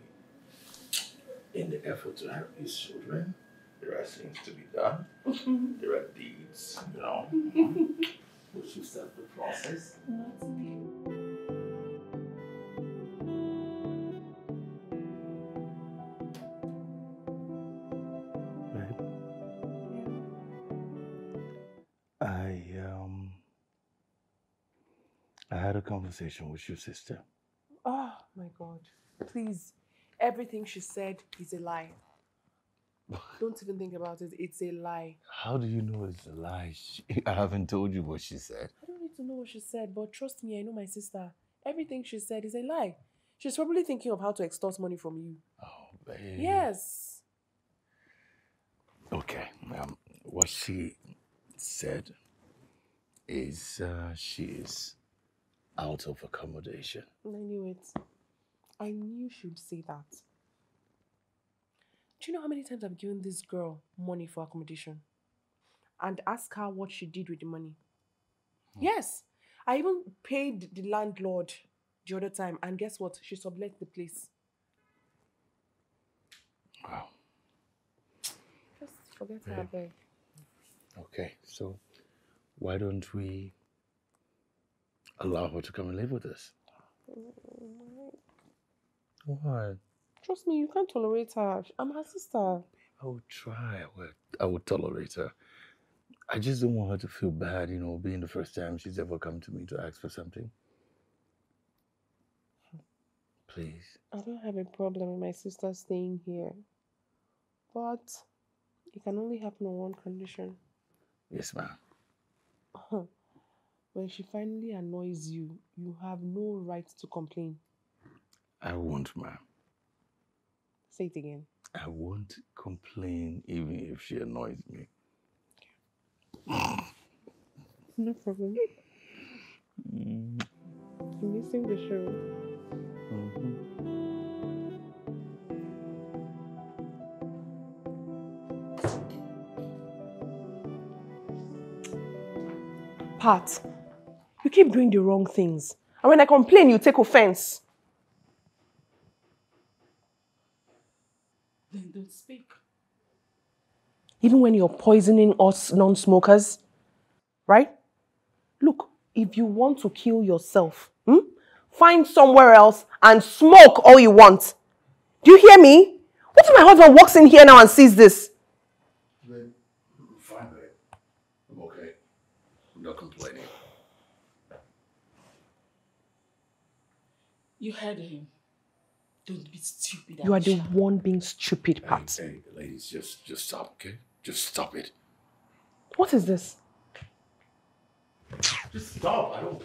in the effort to have these children, there are things to be done. There are deeds, you know. we should start the process. A conversation with your sister. Oh my god. Please. Everything she said is a lie. Don't even think about it. It's a lie. How do you know it's a lie? She, I haven't told you what she said. I don't need to know what she said, but trust me, I know my sister. Everything she said is a lie. She's probably thinking of how to extort money from you. Oh, babe. Yes. Okay. Um, what she said is uh, she is out of accommodation. I knew it. I knew she'd say that. Do you know how many times I've given this girl money for accommodation? And ask her what she did with the money. Hmm. Yes. I even paid the landlord the other time, and guess what? She sublet the place. Wow. Just forget her, Babe. Okay, so why don't we allow her to come and live with us? Why? Trust me, you can't tolerate her. I'm her sister. I will try. I will, I will tolerate her. I just don't want her to feel bad, you know, being the first time she's ever come to me to ask for something. Please. I don't have a problem with my sister staying here. But it can only happen on one condition. Yes, ma'am. When she finally annoys you, you have no right to complain. I won't, ma'am. Say it again. I won't complain even if she annoys me. No problem. Mm, I'm missing the show. mhm. Pat, you keep doing the wrong things. And when I complain, you take offense. Then don't speak. Even when you're poisoning us non smokers, right? Look, if you want to kill yourself, hmm, find somewhere else and smoke all you want. Do you hear me? What if my husband walks in here now and sees this? Babe, I'm fine, babe. I'm okay. I'm not complaining. You heard him. Don't be stupid. You are the one being stupid, Hey, Pat. hey, ladies, just just stop, okay? Just stop it. What is this? Just stop. I don't.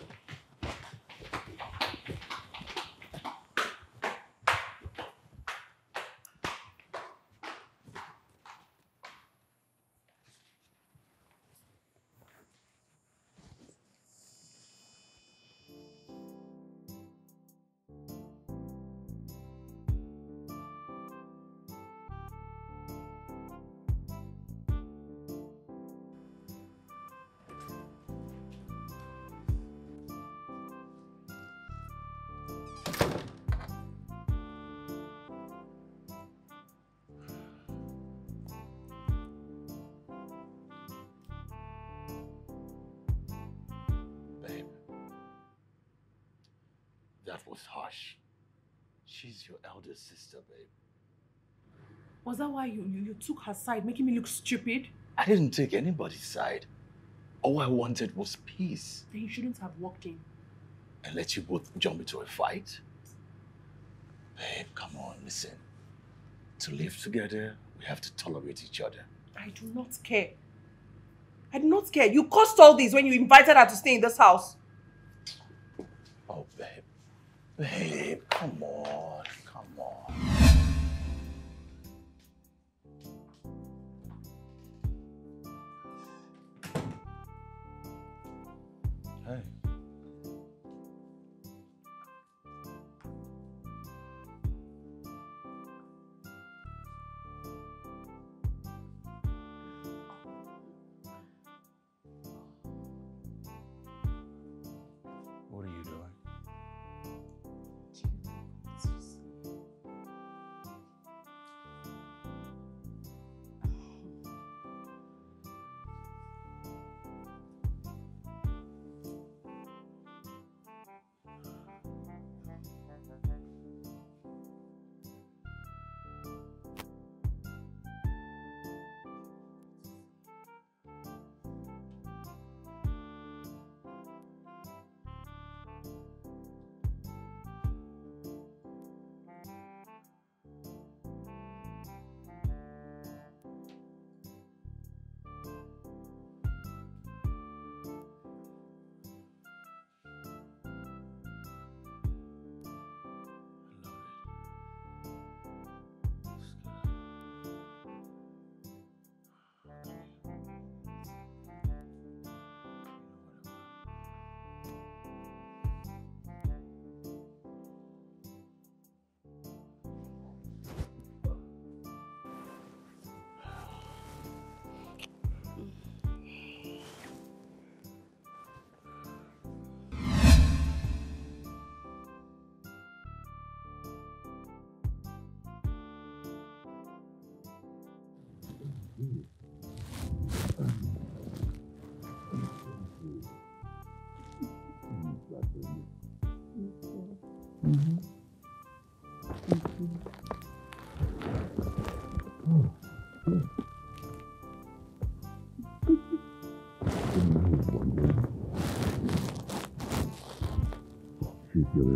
That was harsh. She's your elder sister, babe. Was that why you, you, you took her side, making me look stupid? I didn't take anybody's side. All I wanted was peace Then you shouldn't have walked in. and let you both jump into a fight. Babe, come on, listen. To live together, we have to tolerate each other. I do not care. I do not care. You caused all this when you invited her to stay in this house. Oh, babe. Babe, come on.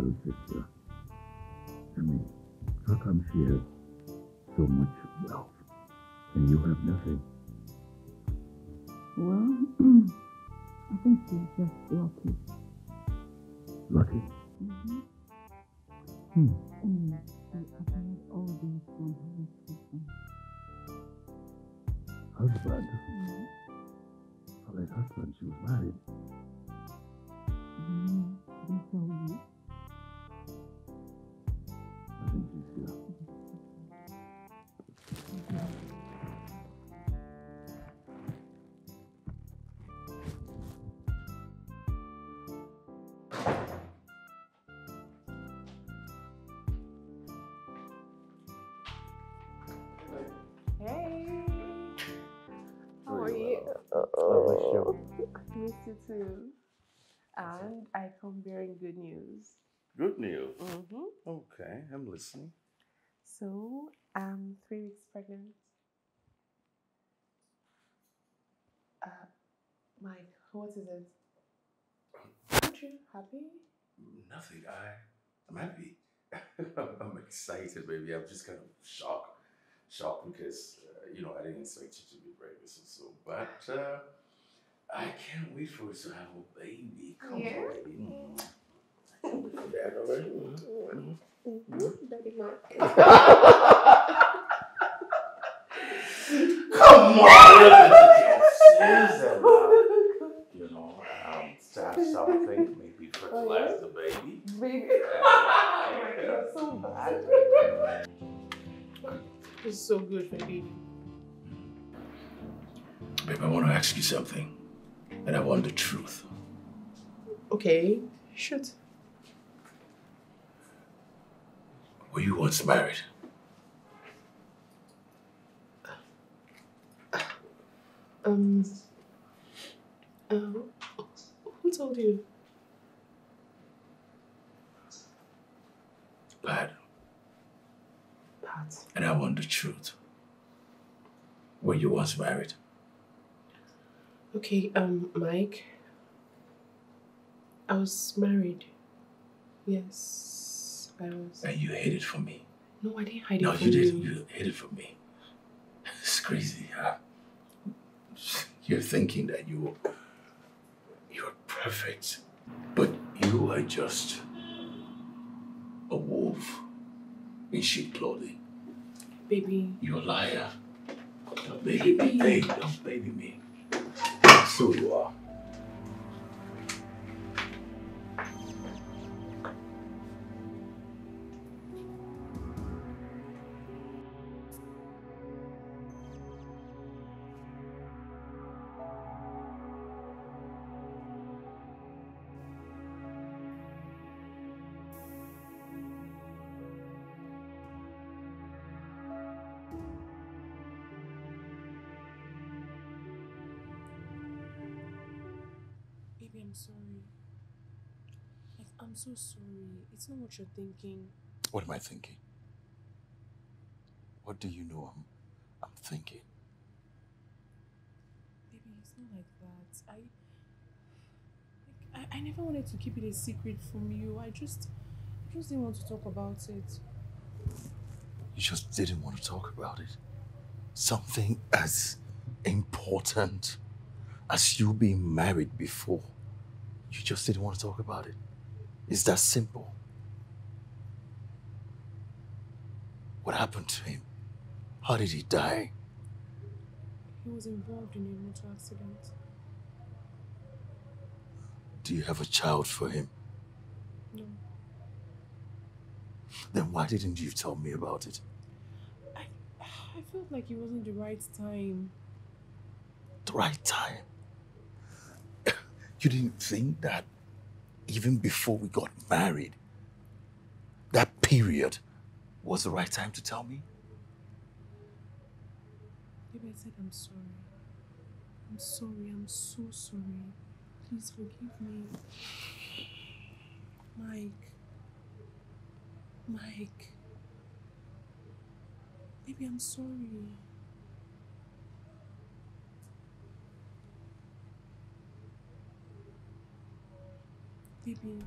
Little sister. I mean, how come she has so much wealth and you have nothing? Well, I think she's just lucky. Lucky? Mm-hmm. Hmm. And acquired all these from her husband. Husband? Her late husband, she was married. Mm, didn't tell you. Too. And I come bearing good news. Good news. Mm-hmm. Okay, I'm listening. So I'm three weeks pregnant. Uh, Mike, what is it? Aren't you happy? Nothing. I, I'm happy. I'm excited, baby. I'm just kind of shocked. Shocked because, uh, you know, I didn't expect you to be pregnant so soon. But uh, I can't wait for us to have a baby. Come Yeah? on, baby. Mm. Can't wait for that already. Mm. Daddy Come on, look Susan. You know, um, to have something, maybe fertilize the baby. Baby. Yeah. Oh my God, so bad. It's so good, baby. Babe, I want to ask you something, and I want the truth. Okay, shoot. Were you once married? Um. Uh, who told you? Pat, Pat. and I want the truth. Were you once married? Okay, um, Mike. I was married. Yes, I was. And you hid it from me. No, I didn't hide no, it from you didn't. you. You hid it from me. It's crazy. Huh? You're thinking that you you're perfect, but you are just a wolf in sheep clothing. Baby. You're a liar. Don't baby me. Hey, don't baby me. So you so sorry. It's not what you're thinking. What am I thinking? What do you know I'm, I'm thinking? Baby, it's not like that. I, like, I, I never wanted to keep it a secret from you. I just, I just didn't want to talk about it. You just didn't want to talk about it. Something as important as you being married before. You just didn't want to talk about it. It's that simple. What happened to him? How did he die? He was involved in a motor accident. Do you have a child for him? No. Then why didn't you tell me about it? I felt like it wasn't the right time. The right time? You didn't think that even before we got married, that period was the right time to tell me? Baby, I said I'm sorry. I'm sorry. I'm so sorry. Please forgive me. Mike. Mike. Baby, I'm sorry. Baby.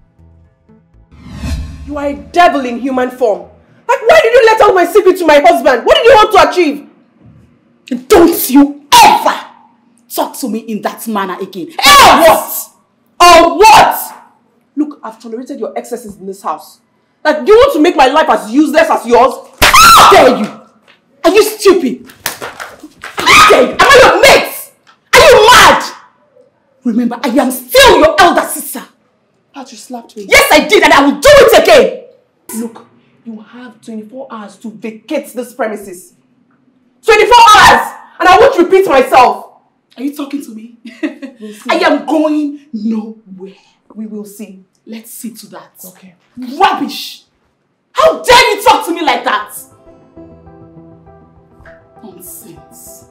You are a devil in human form. Like, why did you let out my secret to my husband? What did you want to achieve? Don't you ever talk to me in that manner again. Or what? Or what? Look, I've tolerated your excesses in this house. Like, do you want to make my life as useless as yours? How dare you? Are you stupid? Are you dead? Am I your mate? Are you mad? Remember, I am still your elder sister. Pat, you slapped me. Yes, I did, and I will do it again. Look, you have 24 hours to vacate this premises. 24 hours! And I won't repeat myself. Are you talking to me? we'll I am going nowhere. We will see. Let's see to that. Okay. Rubbish! How dare you talk to me like that? Nonsense.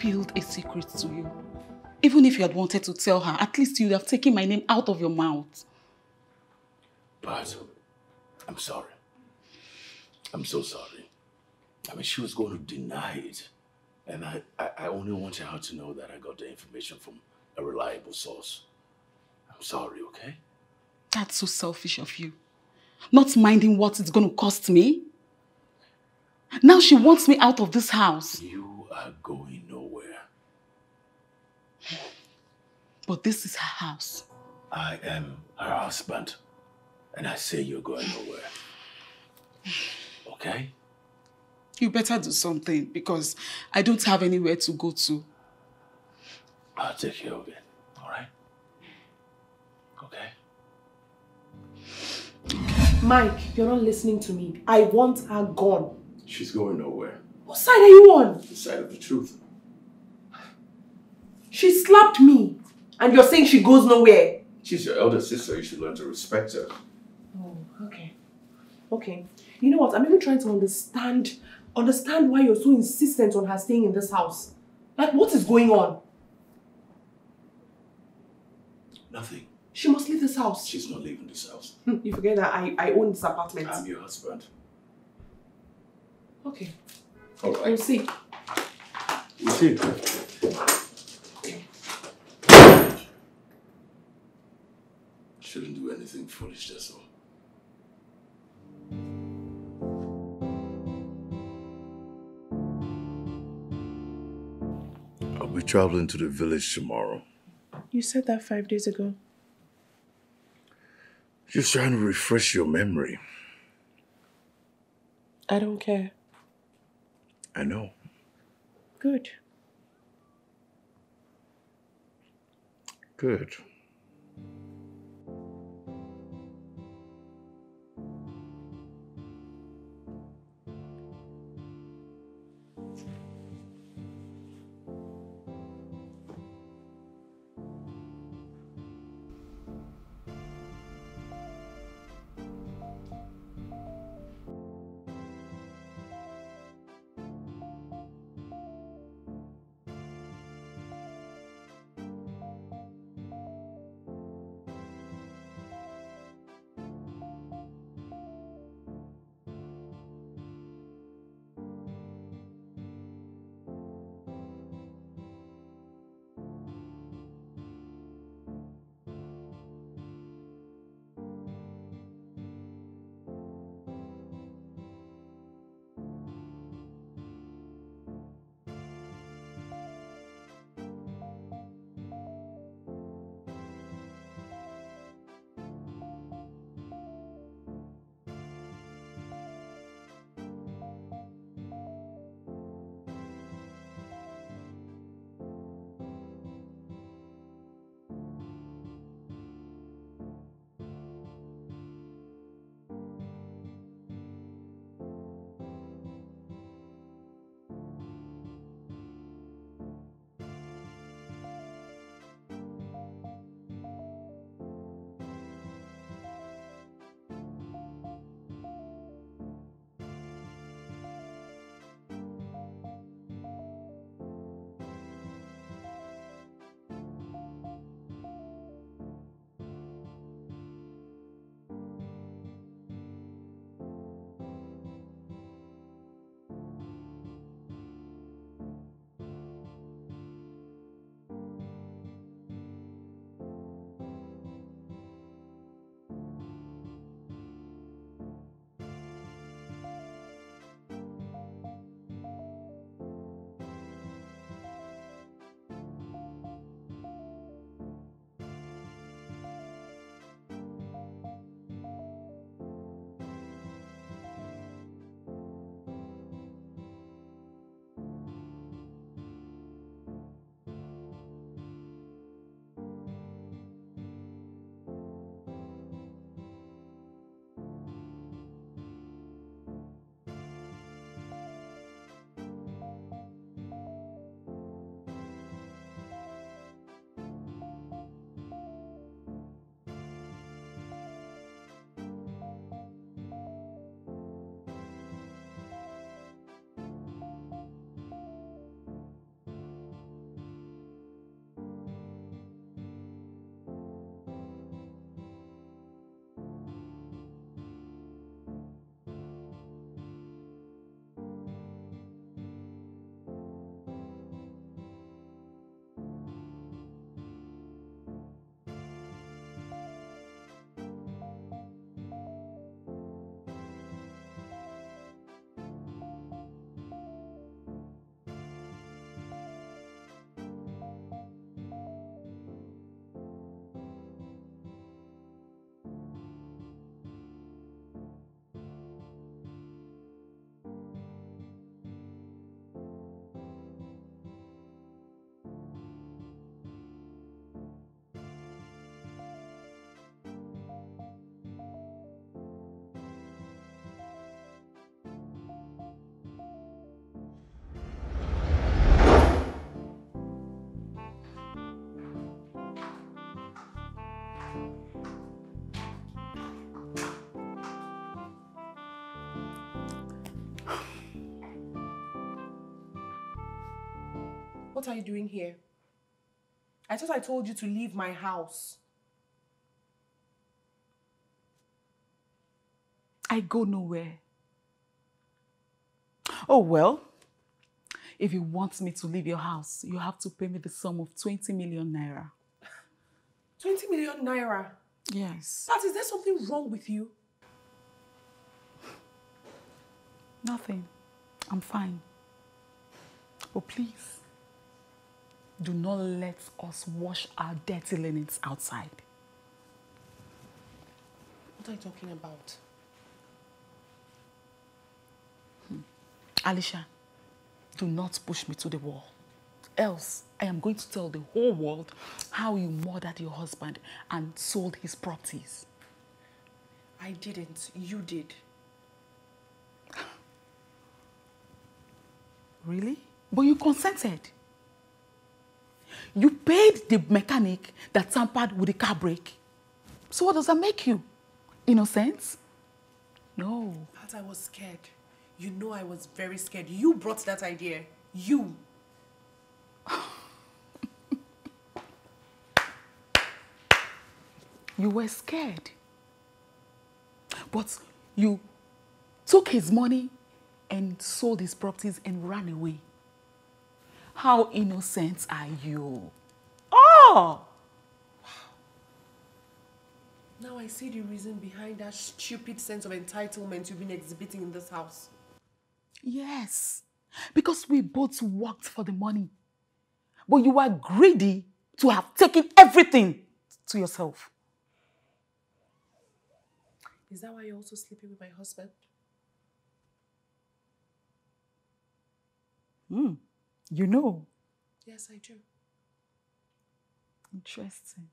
Spilled a secret to you. Even if you had wanted to tell her, at least you'd have taken my name out of your mouth. But I'm sorry. I'm so sorry. I mean, she was going to deny it. And I, I, I only wanted her to know that I got the information from a reliable source. I'm sorry, okay? That's so selfish of you. Not minding what it's going to cost me. Now she wants me out of this house. You are going nowhere. But this is her house. I am her husband. And I say you're going nowhere. Okay? You better do something because I don't have anywhere to go to. I'll take care of it. All right? Okay? Mike, you're not listening to me. I want her gone. She's going nowhere. What side are you on? The side of the truth. She slapped me. And you're saying she goes nowhere. She's your elder sister. You should learn to respect her. Oh, okay. Okay. You know what? I'm even trying to understand understand why you're so insistent on her staying in this house. Like, what is going on? Nothing. She must leave this house. She's not leaving this house. Hmm, You forget that I, I own this apartment. I'm your husband. Okay. All We'll right. see. You see? Shouldn't do anything foolish, that's all. I'll be traveling to the village tomorrow. You said that five days ago. Just trying to refresh your memory. I don't care. I know. Good. Good. What are you doing here? I thought I told you to leave my house. I go nowhere. Oh, well, if you want me to leave your house, you have to pay me the sum of 20 million naira. 20 million naira. Yes. But is there something wrong with you? Nothing. I'm fine. But please, do not let us wash our dirty linens outside. What are you talking about? Alicia, do not push me to the wall. Else, I am going to tell the whole world how you murdered your husband and sold his properties. I didn't. You did. Really? But you consented. You paid the mechanic that tampered with the car brake. So what does that make you? Innocent? No. Pat, I was scared. You know I was very scared. You brought that idea. You. You were scared. But you took his money and sold his properties and ran away. How innocent are you? Oh! Now I see the reason behind that stupid sense of entitlement you've been exhibiting in this house. Yes, because we both worked for the money. But you were greedy to have taken everything to yourself. Is that why you're also sleeping with my husband? Hmm, you know. Yes, I do. Interesting.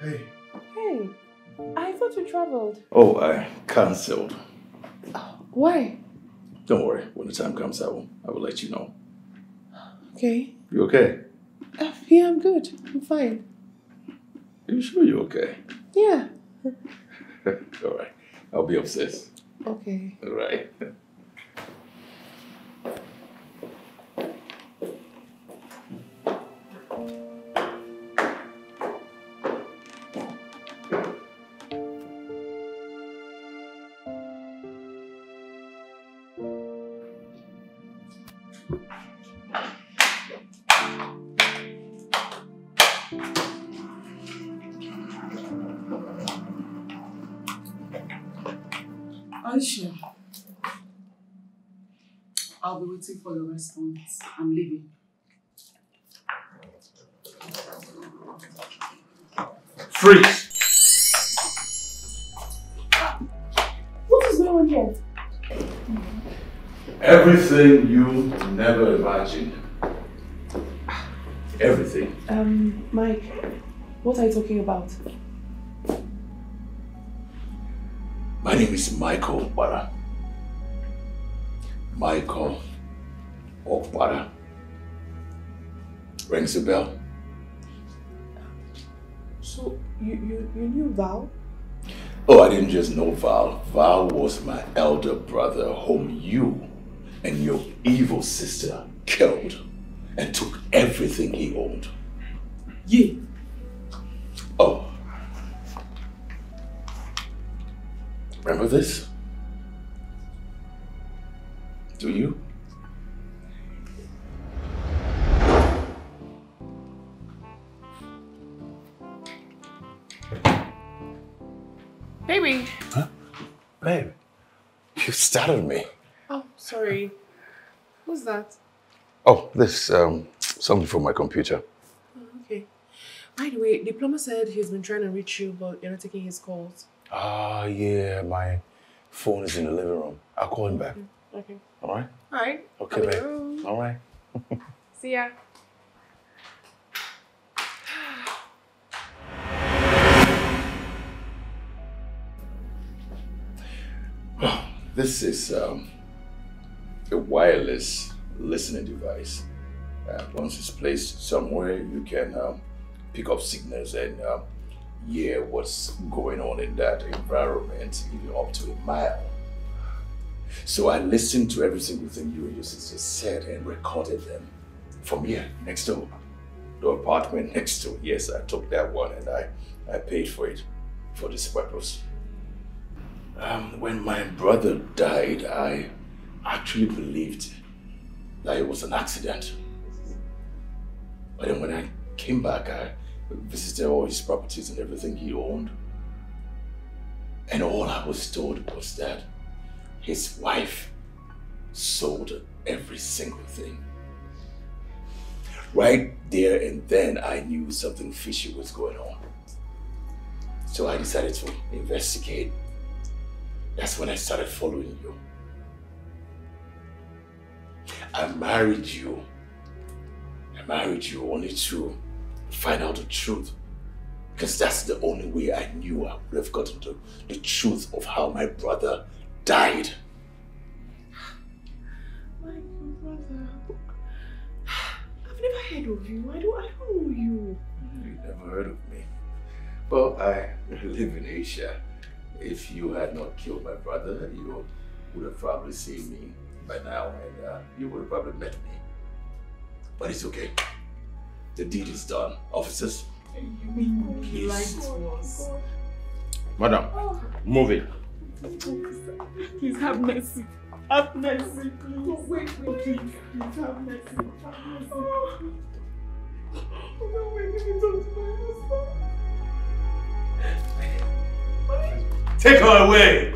Hey. Hey, I thought you traveled. Oh, I cancelled. Why? Don't worry. When the time comes, I will. I will let you know. Okay. You okay? Uh, yeah, I'm good. I'm fine. Are you sure you're okay? Yeah. All right. I'll be upstairs. Okay. All right. Waiting for your response. I'm leaving. Freeze! What is going on here? Everything you never imagined. Everything. Um, Mike, what are you talking about? My name is Michael Okpara. Michael Rings a bell. So, you, you, you knew Val? Oh, I didn't just know Val. Val was my elder brother whom you And your evil sister killed and took everything he owned. Yeah. Oh. Remember this? Startled me. Oh, sorry. Who's that? Oh, this, um, something from my computer. Oh, okay. By the way, the plumber said he's been trying to reach you, but you're not taking his calls. Ah, yeah, my phone is in the living room. I'll call him back. Okay. All right? All right. Okay, I'm babe. All right. See ya. This is um, a wireless listening device. Uh, once it's placed somewhere, you can um, pick up signals and um, hear what's going on in that environment, even up to a mile. So I listened to every single thing you and your sister said and recorded them from here, next door. The apartment next door. Yes, I took that one and I, I paid for it for this purpose. Um, when my brother died, I actually believed that it was an accident. But then when I came back, I visited all his properties and everything he owned. And all I was told was that his wife sold every single thing. Right there and then, I knew something fishy was going on. So I decided to investigate that's when I started following you. I married you. I married you only to find out the truth. Because that's the only way I knew I would have gotten to the truth of how my brother died. My brother. I've never heard of you. I don't, I don't know you. You never heard of me. Well, I live in Asia. If you had not killed my brother, you would have probably seen me by now and uh, you would have probably met me. But it's okay. The deed is done. Officers, You mean you lied Please. to us? Madam, move it. Please have mercy. Have mercy, please. Wait, wait, please. Please have mercy. Have mercy. Oh, no, wait, let me talk to my husband. Take her away!